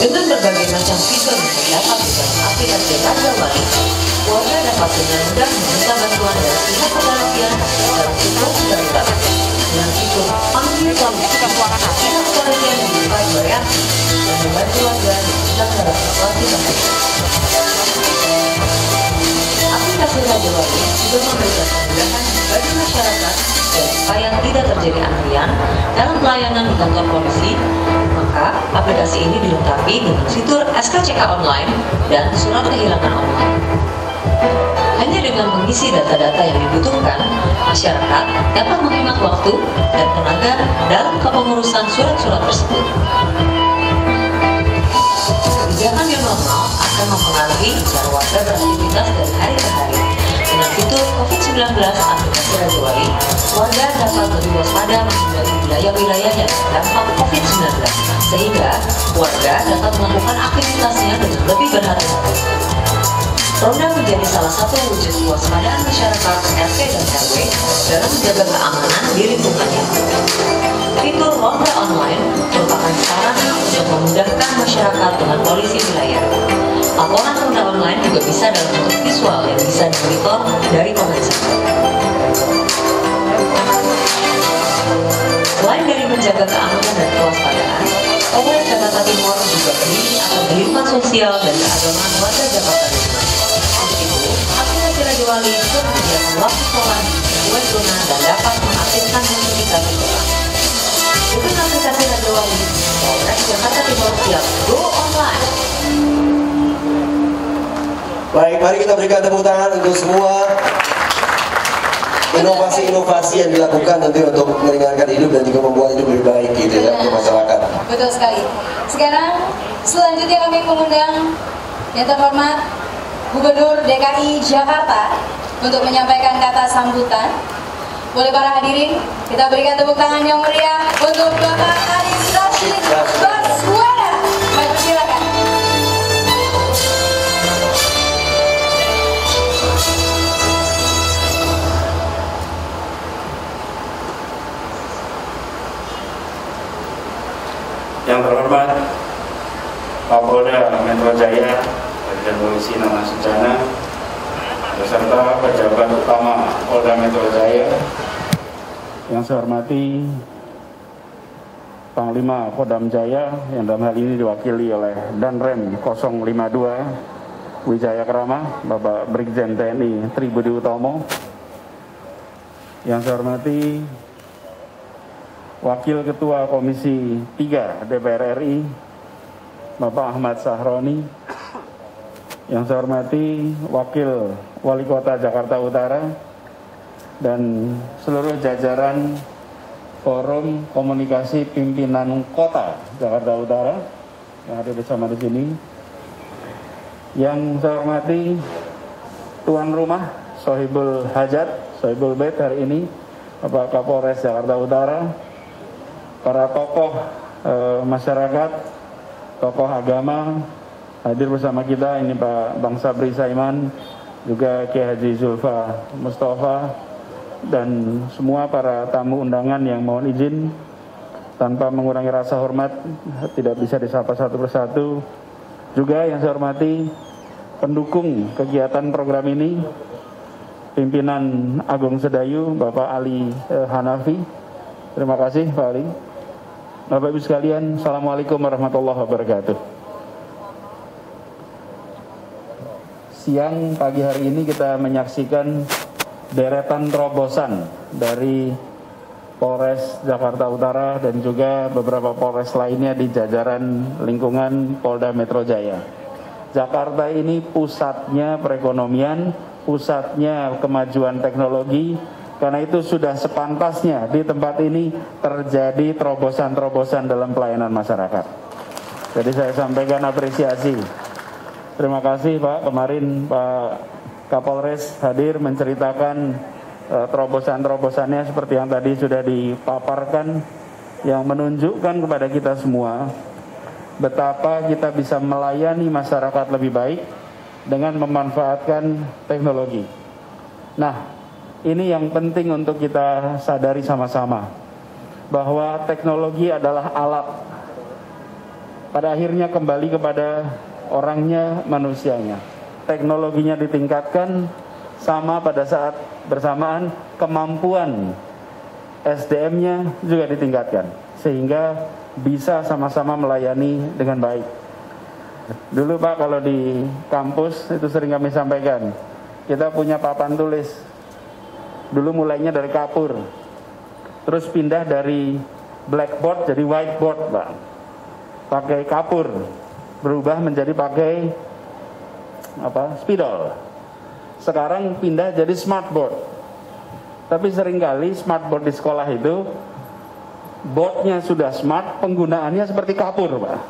Dengan berbagai macam fitur yang terdapat di dalam aplikasi Raja Wali, warga dapat dengan mudah meminta bantuan dari pihak kepolisian dalam situasi darurat. Dengan fitur panggil polisi, pihak kepolisian diminta bereaksi warga yang sedang masyarakat dan tidak terjadi antrian dalam pelayanan di kantor polisi, maka aplikasi ini dilengkapi dengan fitur SKCK online dan surat kehilangan online. Hanya dengan mengisi data-data yang dibutuhkan, masyarakat dapat menghemat waktu dan tenaga dalam kepengurusan surat-surat tersebut. Teknologi cara warga beraktivitas dari hari ke hari. Dengan fitur COVID-19 aplikasi Raja Wali, warga dapat lebih waspada menghindari wilayah-wilayah yang terdampak COVID-19, sehingga warga dapat melakukan aktivitasnya dengan lebih berhati-hati. Ronda menjadi salah satu wujud kewaspadaan masyarakat RT dan RW dalam menjaga keamanan di lingkungannya. Fitur Ronda Online merupakan sarana untuk memudahkan masyarakat dengan polisi wilayah. Laporan Ronda Online juga bisa dalam bentuk visual yang bisa dimonitor dari ponsel. Selain dari menjaga keamanan dan kewaspadaan, Polres Jakarta Timur juga berdiri atas kehidupan sosial dan keagamaan warga Jakarta Timur. Untuk itu, aplikasi Raja Wali turut menyediakan waktu sholat, web zona, dan dapat mengaktifkan notifikasi sholat. Jakarta Timur. Baik, mari kita berikan tepuk tangan untuk semua inovasi-inovasi yang dilakukan nanti untuk meringankan hidup dan juga membuat hidup lebih baik gitu ya untuk masyarakat. Betul sekali. Sekarang selanjutnya kami mengundang yang terhormat Gubernur DKI Jakarta untuk menyampaikan kata sambutan. Boleh para hadirin kita berikan tepuk tangan yang meriah untuk Bapak Arif Rashid silakan. Yang terhormat Kapolda Metro Jaya Badan Polisi Nama Sucana beserta pejabat utama Polda Metro Jaya yang saya hormati Panglima Kodam Jaya yang dalam hal ini diwakili oleh Danrem 052 Wijaya Krama Bapak Brigjen TNI Tribudi Utomo. Yang saya hormati Wakil Ketua Komisi 3 DPR RI Bapak Ahmad Sahroni. Yang saya hormati Wakil Wali Kota Jakarta Utara dan seluruh jajaran Forum Komunikasi Pimpinan Kota Jakarta Utara yang ada bersama di sini. Yang saya hormati tuan rumah Sohibul Hajat, Sohibul Bait hari ini, Bapak Kapolres Jakarta Utara, para tokoh eh, masyarakat, tokoh agama hadir bersama kita ini Pak Bang Sabri Saiman, juga Kiai Haji Zulfa Mustafa dan semua para tamu undangan yang mohon izin tanpa mengurangi rasa hormat tidak bisa disapa satu persatu. Juga yang saya hormati pendukung kegiatan program ini pimpinan Agung Sedayu Bapak Ali eh, Hanafi. Terima kasih Pak Ali. Bapak Ibu sekalian, Assalamualaikum warahmatullahi wabarakatuh. Siang pagi hari ini kita menyaksikan deretan terobosan dari Polres Jakarta Utara dan juga beberapa Polres lainnya di jajaran lingkungan Polda Metro Jaya. Jakarta ini pusatnya perekonomian, pusatnya kemajuan teknologi, karena itu sudah sepantasnya di tempat ini terjadi terobosan-terobosan dalam pelayanan masyarakat. Jadi saya sampaikan apresiasi. Terima kasih Pak, kemarin Pak Kapolres hadir menceritakan uh, terobosan-terobosannya seperti yang tadi sudah dipaparkan yang menunjukkan kepada kita semua betapa kita bisa melayani masyarakat lebih baik dengan memanfaatkan teknologi. Nah, ini yang penting untuk kita sadari sama-sama bahwa teknologi adalah alat pada akhirnya kembali kepada orangnya manusianya teknologinya ditingkatkan sama pada saat bersamaan kemampuan SDM-nya juga ditingkatkan sehingga bisa sama-sama melayani dengan baik. Dulu Pak kalau di kampus itu sering kami sampaikan kita punya papan tulis dulu mulainya dari kapur terus pindah dari blackboard jadi whiteboard Pak pakai kapur berubah menjadi pakai apa spidol. Sekarang pindah jadi smartboard. Tapi sering kali smartboard di sekolah itu boardnya sudah smart, penggunaannya seperti kapur, pak.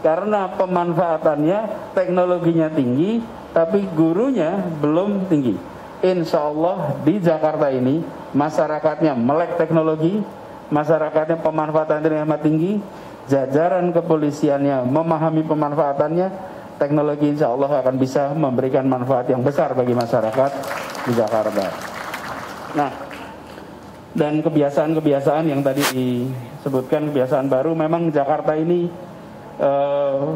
karena pemanfaatannya teknologinya tinggi tapi gurunya belum tinggi insya Allah di Jakarta ini masyarakatnya melek teknologi masyarakatnya pemanfaatan amat tinggi jajaran kepolisiannya memahami pemanfaatannya teknologi insya Allah akan bisa memberikan manfaat yang besar bagi masyarakat di Jakarta nah dan kebiasaan-kebiasaan yang tadi disebutkan kebiasaan baru memang Jakarta ini uh,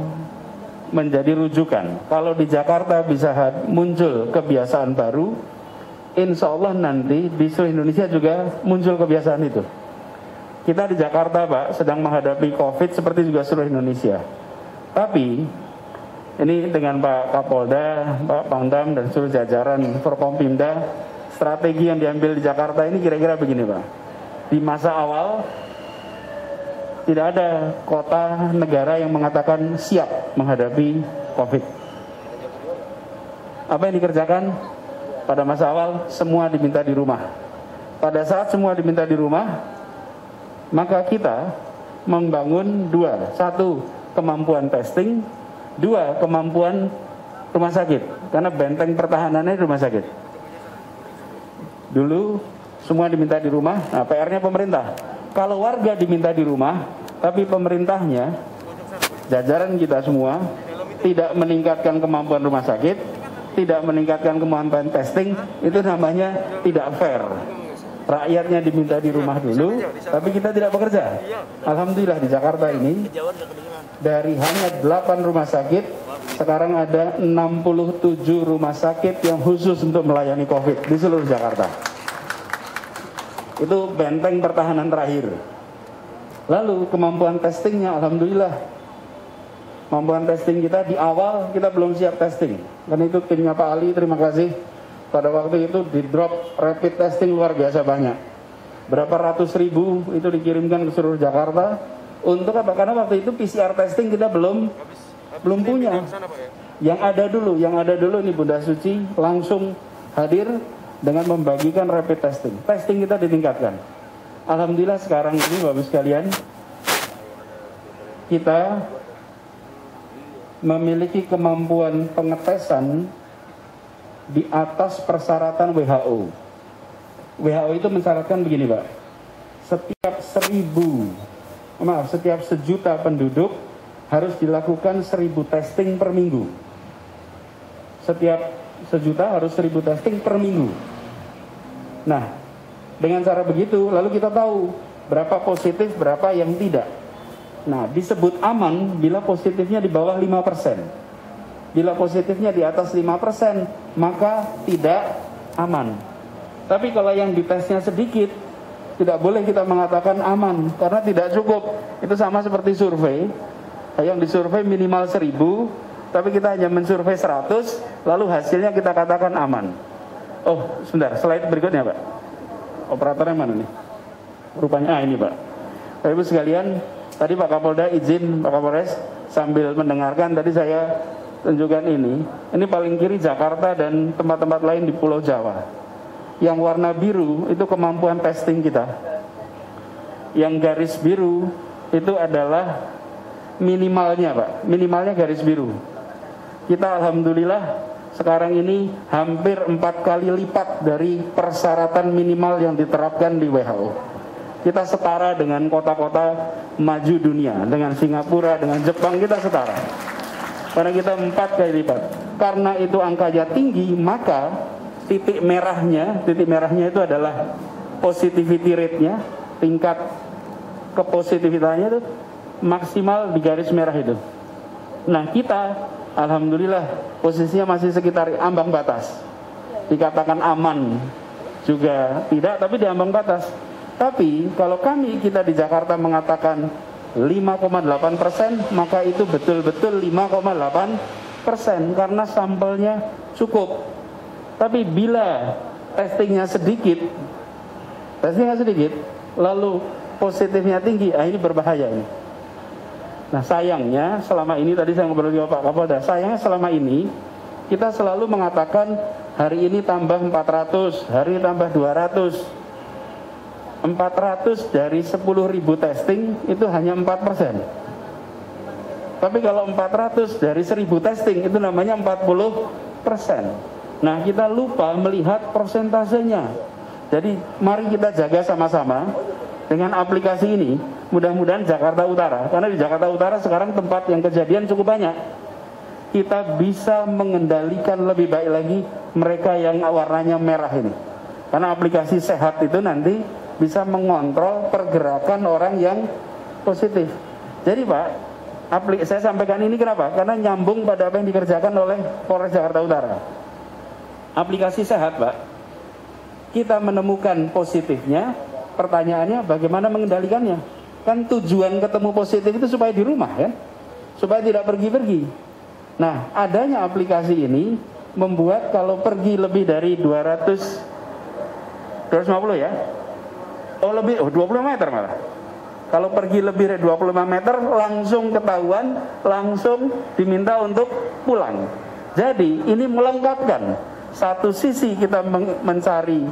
menjadi rujukan. Kalau di Jakarta bisa muncul kebiasaan baru, insya Allah nanti di seluruh Indonesia juga muncul kebiasaan itu. Kita di Jakarta, Pak, sedang menghadapi COVID seperti juga seluruh Indonesia. Tapi ini dengan Pak Kapolda, Pak Pangdam dan seluruh jajaran Forkompimda, strategi yang diambil di Jakarta ini kira-kira begini, Pak. Di masa awal tidak ada kota negara yang mengatakan siap menghadapi COVID. Apa yang dikerjakan? Pada masa awal semua diminta di rumah. Pada saat semua diminta di rumah, maka kita membangun dua. Satu, kemampuan testing. Dua, kemampuan rumah sakit. Karena benteng pertahanannya rumah sakit. Dulu semua diminta di rumah, nah PR-nya pemerintah kalau warga diminta di rumah, tapi pemerintahnya, jajaran kita semua, tidak meningkatkan kemampuan rumah sakit, tidak meningkatkan kemampuan testing, itu namanya tidak fair. Rakyatnya diminta di rumah dulu, tapi kita tidak bekerja. Alhamdulillah di Jakarta ini, dari hanya 8 rumah sakit, sekarang ada 67 rumah sakit yang khusus untuk melayani COVID di seluruh Jakarta. Itu benteng pertahanan terakhir. Lalu kemampuan testingnya, alhamdulillah. Kemampuan testing kita di awal kita belum siap testing. Karena itu timnya Pak Ali, terima kasih. Pada waktu itu di drop rapid testing luar biasa banyak. Berapa ratus ribu itu dikirimkan ke seluruh Jakarta. Untuk apa? Karena waktu itu PCR testing kita belum belum punya. Yang ada dulu, yang ada dulu ini Bunda Suci langsung hadir dengan membagikan rapid testing. Testing kita ditingkatkan. Alhamdulillah sekarang ini Bapak sekalian kita memiliki kemampuan pengetesan di atas persyaratan WHO. WHO itu mensyaratkan begini, Pak. Setiap seribu, maaf, setiap sejuta penduduk harus dilakukan seribu testing per minggu. Setiap sejuta harus seribu testing per minggu. Nah, dengan cara begitu lalu kita tahu berapa positif, berapa yang tidak. Nah, disebut aman bila positifnya di bawah 5%. Bila positifnya di atas 5%, maka tidak aman. Tapi kalau yang ditesnya sedikit, tidak boleh kita mengatakan aman karena tidak cukup. Itu sama seperti survei. Yang disurvei minimal 1000, tapi kita hanya mensurvei 100, lalu hasilnya kita katakan aman. Oh, sebentar, slide berikutnya, Pak. Operatornya mana nih? Rupanya ah, ini, Pak. Bapak Ibu sekalian, tadi Pak Kapolda izin Pak Kapolres sambil mendengarkan tadi saya tunjukkan ini. Ini paling kiri Jakarta dan tempat-tempat lain di Pulau Jawa. Yang warna biru itu kemampuan testing kita. Yang garis biru itu adalah minimalnya, Pak. Minimalnya garis biru. Kita alhamdulillah sekarang ini hampir empat kali lipat dari persyaratan minimal yang diterapkan di WHO. Kita setara dengan kota-kota maju dunia, dengan Singapura, dengan Jepang kita setara. Karena kita empat kali lipat. Karena itu angkanya tinggi, maka titik merahnya, titik merahnya itu adalah positivity rate-nya, tingkat kepositivitasannya itu maksimal di garis merah itu. Nah kita Alhamdulillah posisinya masih sekitar ambang batas. Dikatakan aman juga tidak, tapi di ambang batas. Tapi kalau kami kita di Jakarta mengatakan 5,8 persen, maka itu betul-betul 5,8 persen karena sampelnya cukup. Tapi bila testingnya sedikit, testingnya sedikit, lalu positifnya tinggi, ah ini berbahaya ini. Nah sayangnya selama ini tadi saya ngobrol dengan Pak Kapolda, sayangnya selama ini kita selalu mengatakan hari ini tambah 400, hari ini tambah 200. 400 dari 10 ribu testing itu hanya 4 persen. Tapi kalau 400 dari 1000 testing itu namanya 40 persen. Nah kita lupa melihat persentasenya. Jadi mari kita jaga sama-sama dengan aplikasi ini. Mudah-mudahan Jakarta Utara, karena di Jakarta Utara sekarang tempat yang kejadian cukup banyak. Kita bisa mengendalikan lebih baik lagi mereka yang warnanya merah ini. Karena aplikasi sehat itu nanti bisa mengontrol pergerakan orang yang positif. Jadi Pak, aplik saya sampaikan ini kenapa? Karena nyambung pada apa yang dikerjakan oleh Polres Jakarta Utara. Aplikasi sehat Pak, kita menemukan positifnya, pertanyaannya bagaimana mengendalikannya? Kan tujuan ketemu positif itu supaya di rumah kan? Supaya tidak pergi-pergi. Nah, adanya aplikasi ini membuat kalau pergi lebih dari 200 250 ya, Oh lebih, oh 25 meter malah. Kalau pergi lebih dari 25 meter langsung ketahuan, langsung diminta untuk pulang. Jadi ini melengkapkan. Satu sisi kita mencari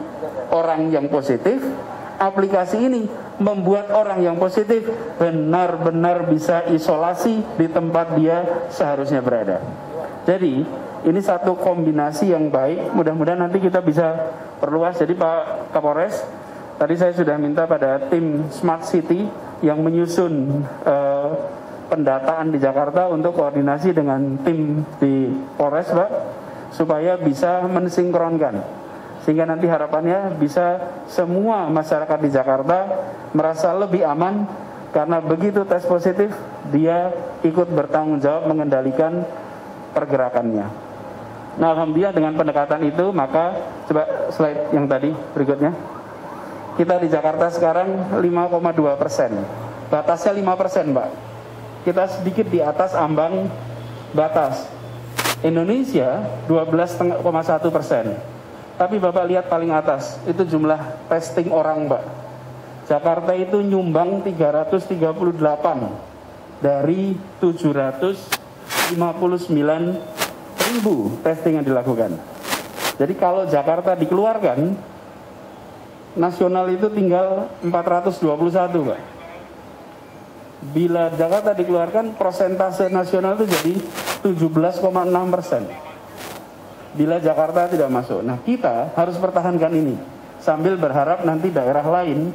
orang yang positif, aplikasi ini membuat orang yang positif benar-benar bisa isolasi di tempat dia seharusnya berada. Jadi ini satu kombinasi yang baik. Mudah-mudahan nanti kita bisa perluas. Jadi Pak Kapolres, Tadi saya sudah minta pada tim Smart City yang menyusun uh, pendataan di Jakarta untuk koordinasi dengan tim di Polres, Pak, supaya bisa mensinkronkan. Sehingga nanti harapannya bisa semua masyarakat di Jakarta merasa lebih aman karena begitu tes positif dia ikut bertanggung jawab mengendalikan pergerakannya. Nah, alhamdulillah dengan pendekatan itu maka coba slide yang tadi berikutnya kita di Jakarta sekarang 5,2 persen. Batasnya 5 persen, Mbak. Kita sedikit di atas ambang batas. Indonesia 12,1 persen. Tapi Bapak lihat paling atas, itu jumlah testing orang, Mbak. Jakarta itu nyumbang 338 dari 759 ribu testing yang dilakukan. Jadi kalau Jakarta dikeluarkan, nasional itu tinggal 421 Pak. Bila Jakarta dikeluarkan persentase nasional itu jadi 17,6 persen. Bila Jakarta tidak masuk. Nah kita harus pertahankan ini sambil berharap nanti daerah lain.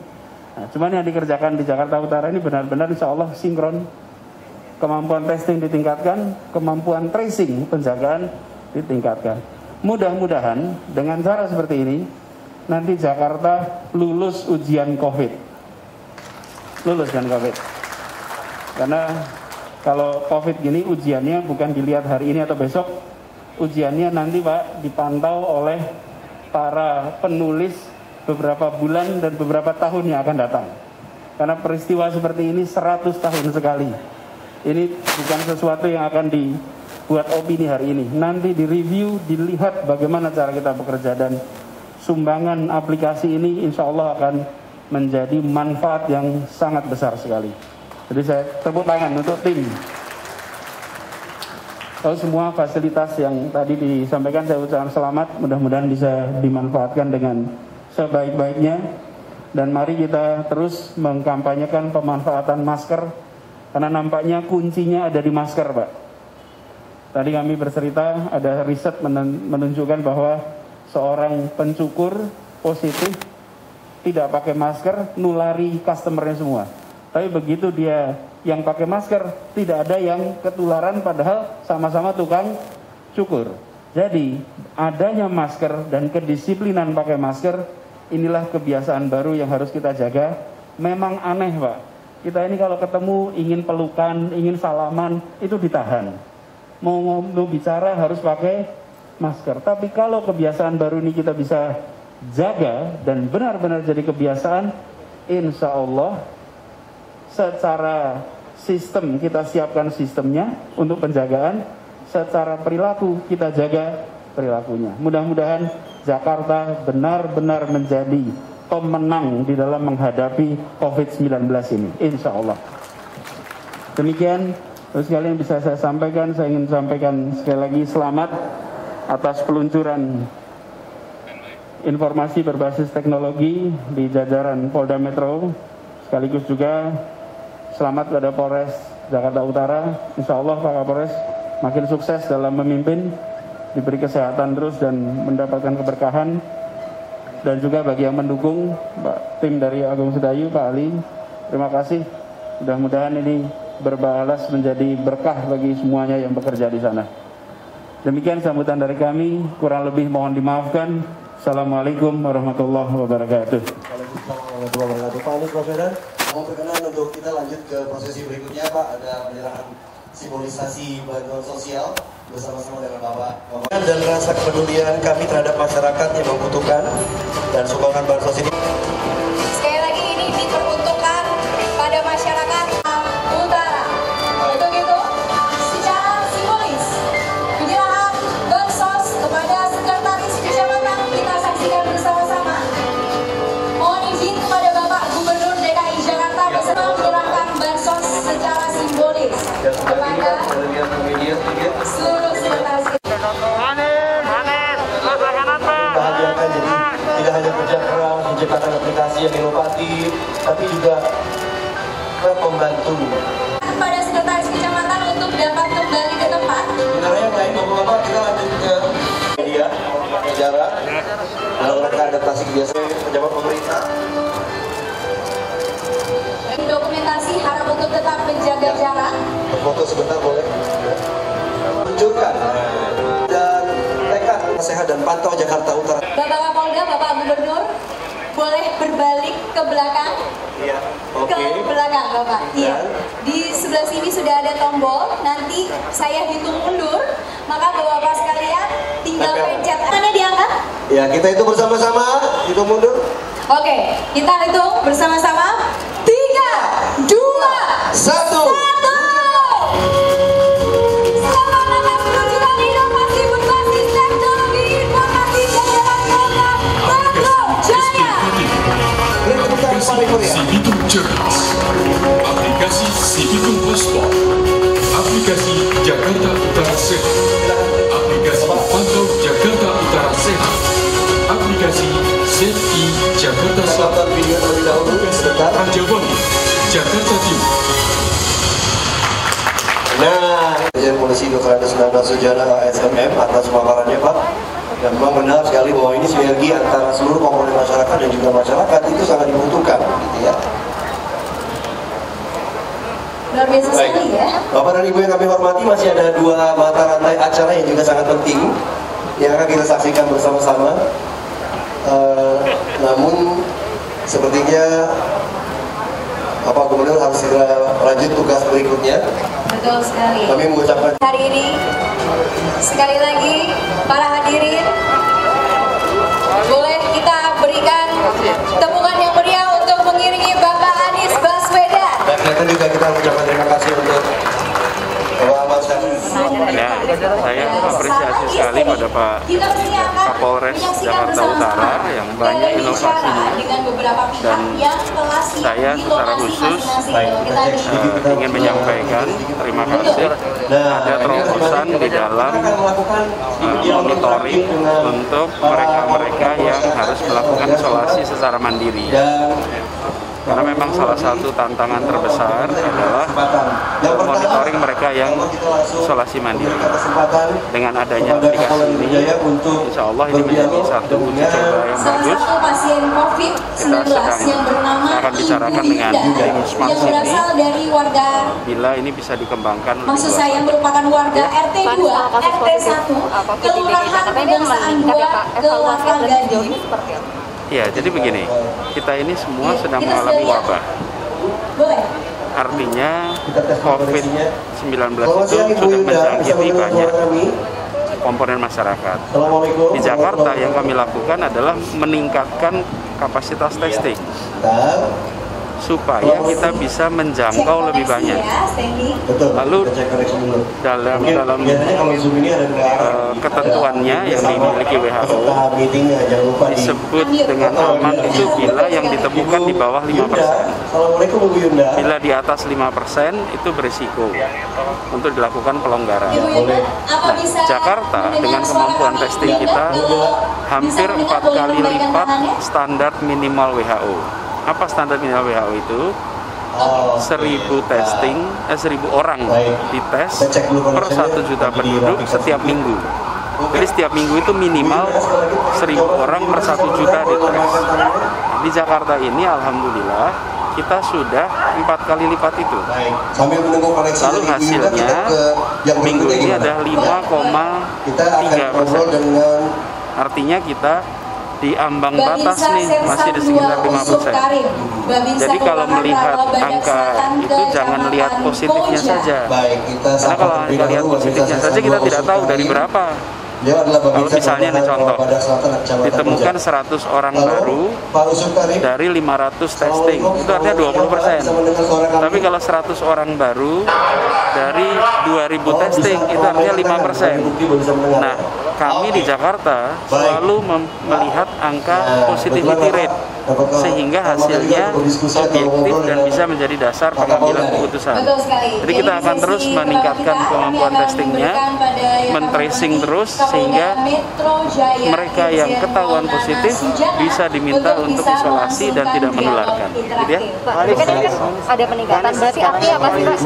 Nah, cuman yang dikerjakan di Jakarta Utara ini benar-benar insya Allah sinkron. Kemampuan testing ditingkatkan, kemampuan tracing penjagaan ditingkatkan. Mudah-mudahan dengan cara seperti ini nanti Jakarta lulus ujian COVID. Lulus kan COVID. Karena kalau COVID gini ujiannya bukan dilihat hari ini atau besok, ujiannya nanti Pak dipantau oleh para penulis beberapa bulan dan beberapa tahun yang akan datang. Karena peristiwa seperti ini 100 tahun sekali. Ini bukan sesuatu yang akan dibuat opini hari ini. Nanti direview, dilihat bagaimana cara kita bekerja dan sumbangan aplikasi ini insya Allah akan menjadi manfaat yang sangat besar sekali. Jadi saya tepuk tangan untuk tim. Kalau semua fasilitas yang tadi disampaikan saya ucapkan selamat, mudah-mudahan bisa dimanfaatkan dengan sebaik-baiknya. Dan mari kita terus mengkampanyekan pemanfaatan masker, karena nampaknya kuncinya ada di masker, Pak. Tadi kami bercerita, ada riset menunjukkan bahwa seorang pencukur positif tidak pakai masker nulari customernya semua. Tapi begitu dia yang pakai masker tidak ada yang ketularan padahal sama-sama tukang cukur. Jadi adanya masker dan kedisiplinan pakai masker inilah kebiasaan baru yang harus kita jaga. Memang aneh pak, kita ini kalau ketemu ingin pelukan, ingin salaman itu ditahan. Mau, mau bicara harus pakai masker. Tapi kalau kebiasaan baru ini kita bisa jaga dan benar-benar jadi kebiasaan, insya Allah secara sistem kita siapkan sistemnya untuk penjagaan, secara perilaku kita jaga perilakunya. Mudah-mudahan Jakarta benar-benar menjadi pemenang di dalam menghadapi COVID-19 ini, insya Allah. Demikian, terus kalian bisa saya sampaikan, saya ingin sampaikan sekali lagi selamat atas peluncuran informasi berbasis teknologi di jajaran Polda Metro sekaligus juga selamat pada Polres Jakarta Utara. Insya Allah Pak Kapolres makin sukses dalam memimpin, diberi kesehatan terus dan mendapatkan keberkahan. Dan juga bagi yang mendukung Pak tim dari Agung Sedayu, Pak Ali, terima kasih. Mudah-mudahan ini berbalas menjadi berkah bagi semuanya yang bekerja di sana. Demikian sambutan dari kami, kurang lebih mohon dimaafkan. Assalamualaikum warahmatullahi wabarakatuh. Waalaikumsalam warahmatullahi wabarakatuh. Pak Baswedan, mohon berkenan untuk kita lanjut ke prosesi berikutnya Pak. Ada penyerahan simbolisasi bantuan sosial bersama-sama dengan Bapak. Bapak. Dan rasa kepedulian kami terhadap masyarakat yang membutuhkan dan sumbangan bansos ini. Menciptakan aplikasi yang inovatif, tapi juga membantu. kepada sekretaris kecamatan untuk dapat kembali ke tempat. Sebenarnya yang lain bapak-bapak kita lanjut ke media, sejarah, dalam rangka adaptasi kebiasaan pejabat pemerintah. Dokumentasi harap untuk tetap menjaga jarak. Foto sebentar boleh? Tunjukkan dan tekad sehat dan pantau Jakarta Utara. Bapak Kapolda, Bapak Gubernur, boleh berbalik ke belakang. Iya, Ke belakang, Bapak. Iya. Di sebelah sini sudah ada tombol. Nanti saya hitung mundur, maka Bapak-bapak sekalian tinggal pencet. Mana diangkat? Ya, kita itu bersama-sama, itu mundur. Oke, kita hitung bersama-sama. Tiga, dua, satu. Dan Ibu yang kami hormati, masih ada dua mata rantai acara yang juga sangat penting yang akan kita saksikan bersama-sama. Eh, namun sepertinya Bapak Gubernur harus segera lanjut tugas berikutnya. Betul sekali. Kami mengucapkan Hari ini sekali lagi para hadirin boleh kita berikan tepungan yang meriah untuk mengiringi Bapak Anies Baswedan. dan juga kita mengucapkan terima kasih untuk. Ya, saya apresiasi sekali pada Pak Kapolres Jakarta Utara yang banyak pihak Dan saya secara khusus eh, ingin menyampaikan terima kasih ada terobosan di dalam eh, monitoring untuk mereka-mereka yang harus melakukan isolasi secara mandiri. Karena memang salah satu tantangan terbesar adalah monitoring mereka yang isolasi mandiri. Dengan adanya aplikasi ini, insya Allah ini menjadi satu uji coba yang bagus. satu pasien COVID-19 yang bernama akan bicarakan dengan tim Smart yang berasal City. dari warga Bila ini bisa dikembangkan lebih maksud saya yang merupakan warga RT 2, RT 1, Kelurahan Pegangsaan 2, Kelapa Gading. Ya, jadi begini, kita ini semua sedang mengalami wabah. Boleh. Artinya COVID-19 itu sudah menjangkiti banyak komponen masyarakat. Di Jakarta yang kami lakukan adalah meningkatkan kapasitas testing supaya kita bisa menjangkau lebih banyak. Lalu dalam dalam eh, ketentuannya yang dimiliki WHO disebut dengan aman itu bila yang ditemukan di bawah 5%. Assalamualaikum Ibu Yunda. Bila di atas 5% itu berisiko untuk dilakukan pelonggaran. Apa Nah, bisa Jakarta dengan kemampuan testing kita hampir empat kali lipat standar minimal WHO. Apa standar minimal WHO itu? Oh. seribu testing, eh, seribu orang Baik. dites per satu juta penduduk setiap minggu. Jadi setiap minggu itu minimal seribu orang per satu juta dites. Nah, di Jakarta ini alhamdulillah kita sudah empat kali lipat itu. Lalu hasilnya minggu ini ada 5,3 Kita akan persen. Artinya kita di ambang Babinsa batas nih masih di sekitar 2 5 Usuk persen. Jadi kalau melihat angka itu jangan lihat positifnya Koja. saja. Baik, kita Karena kalau kita lihat positifnya saja kita tidak tahu dari berapa. Dia adalah Kalau misalnya nih contoh, ditemukan Koja. 100 orang baru dari 500 testing, itu artinya 20 persen. Tapi kalau 100 orang baru dari 2000 Oh, testing, itu artinya mendengar. 5 persen. Nah, kami di. Jakarta selalu melihat angka Nah, positivity rate sehingga hasilnya objektif dan dengan bisa menjadi dasar pengambilan keputusan. Betul sekali. Jadi kita akan terus meningkatkan kemampuan testingnya, men-tracing terus sehingga mereka yang ketahuan positif bisa diminta untuk isolasi dan tidak menularkan. Gitu ya. Pak, kan ini kan ada peningkatan, berarti artinya apa sih Pak?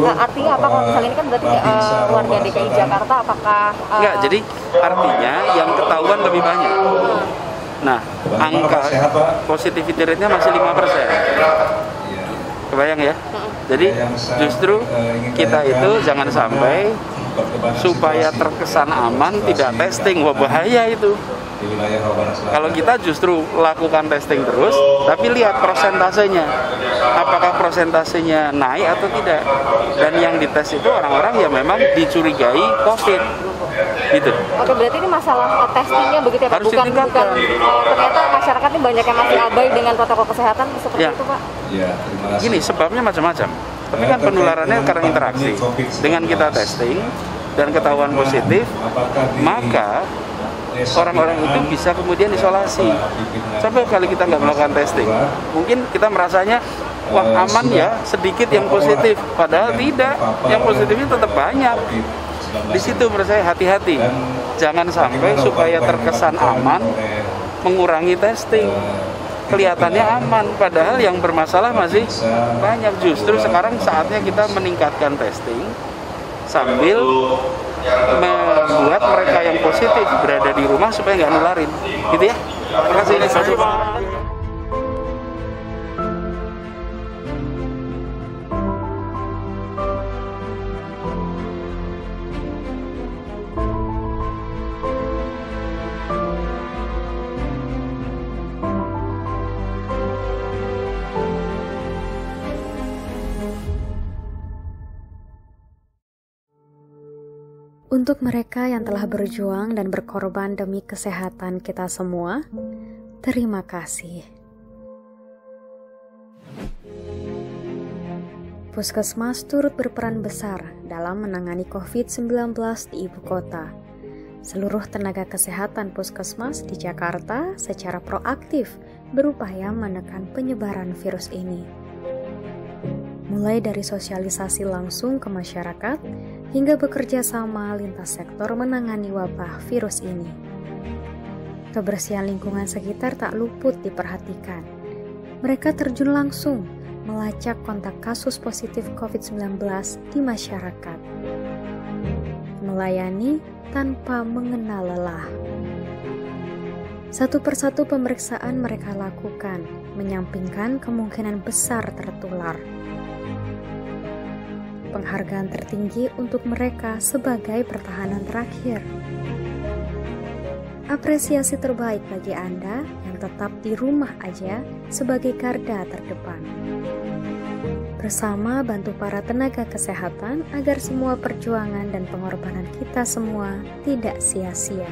Nah, artinya apa kalau misalnya ini kan berarti eh, warga DKI Jakarta apakah eh, Enggak, jadi artinya yang ketahuan lebih banyak. Nah, angka positivity rate-nya masih 5%. Kebayang ya? Jadi justru kita itu jangan sampai supaya terkesan aman tidak testing, wah bahaya itu. Kalau kita justru lakukan testing terus, tapi lihat prosentasenya, apakah prosentasenya naik atau tidak. Dan yang dites itu orang-orang yang memang dicurigai COVID, gitu. Oke, berarti ini masalah testingnya begitu ya Pak? Harus Bukan, ditingkatkan. bukan ternyata masyarakat ini banyak yang masih abai dengan protokol kesehatan seperti Ya. itu Pak? Gini, sebabnya macam-macam. Tapi kan penularannya karena interaksi. Dengan kita testing dan ketahuan positif, maka orang-orang itu bisa kemudian isolasi. Sampai kali kita nggak melakukan testing, mungkin kita merasanya wah aman ya, sedikit yang positif. Padahal tidak, yang positifnya tetap banyak. Di situ menurut saya hati-hati. Jangan sampai supaya terkesan aman mengurangi testing. Kelihatannya aman, padahal yang bermasalah masih banyak. Justru sekarang saatnya kita meningkatkan testing sambil membuat mereka yang positif berada di rumah supaya nggak nularin, gitu ya. Terima kasih. Untuk mereka yang telah berjuang dan berkorban demi kesehatan kita semua, terima kasih. Puskesmas turut berperan besar dalam menangani COVID-19 di ibu kota. Seluruh tenaga kesehatan puskesmas di Jakarta secara proaktif berupaya menekan penyebaran virus ini. Mulai dari sosialisasi langsung ke masyarakat, hingga bekerja sama lintas sektor menangani wabah virus ini. Kebersihan lingkungan sekitar tak luput diperhatikan. Mereka terjun langsung melacak kontak kasus positif COVID-19 di masyarakat. Melayani tanpa mengenal lelah. Satu persatu pemeriksaan mereka lakukan, menyampingkan kemungkinan besar tertular penghargaan tertinggi untuk mereka sebagai pertahanan terakhir. Apresiasi terbaik bagi Anda yang tetap di rumah aja sebagai garda terdepan. Bersama bantu para tenaga kesehatan agar semua perjuangan dan pengorbanan kita semua tidak sia-sia.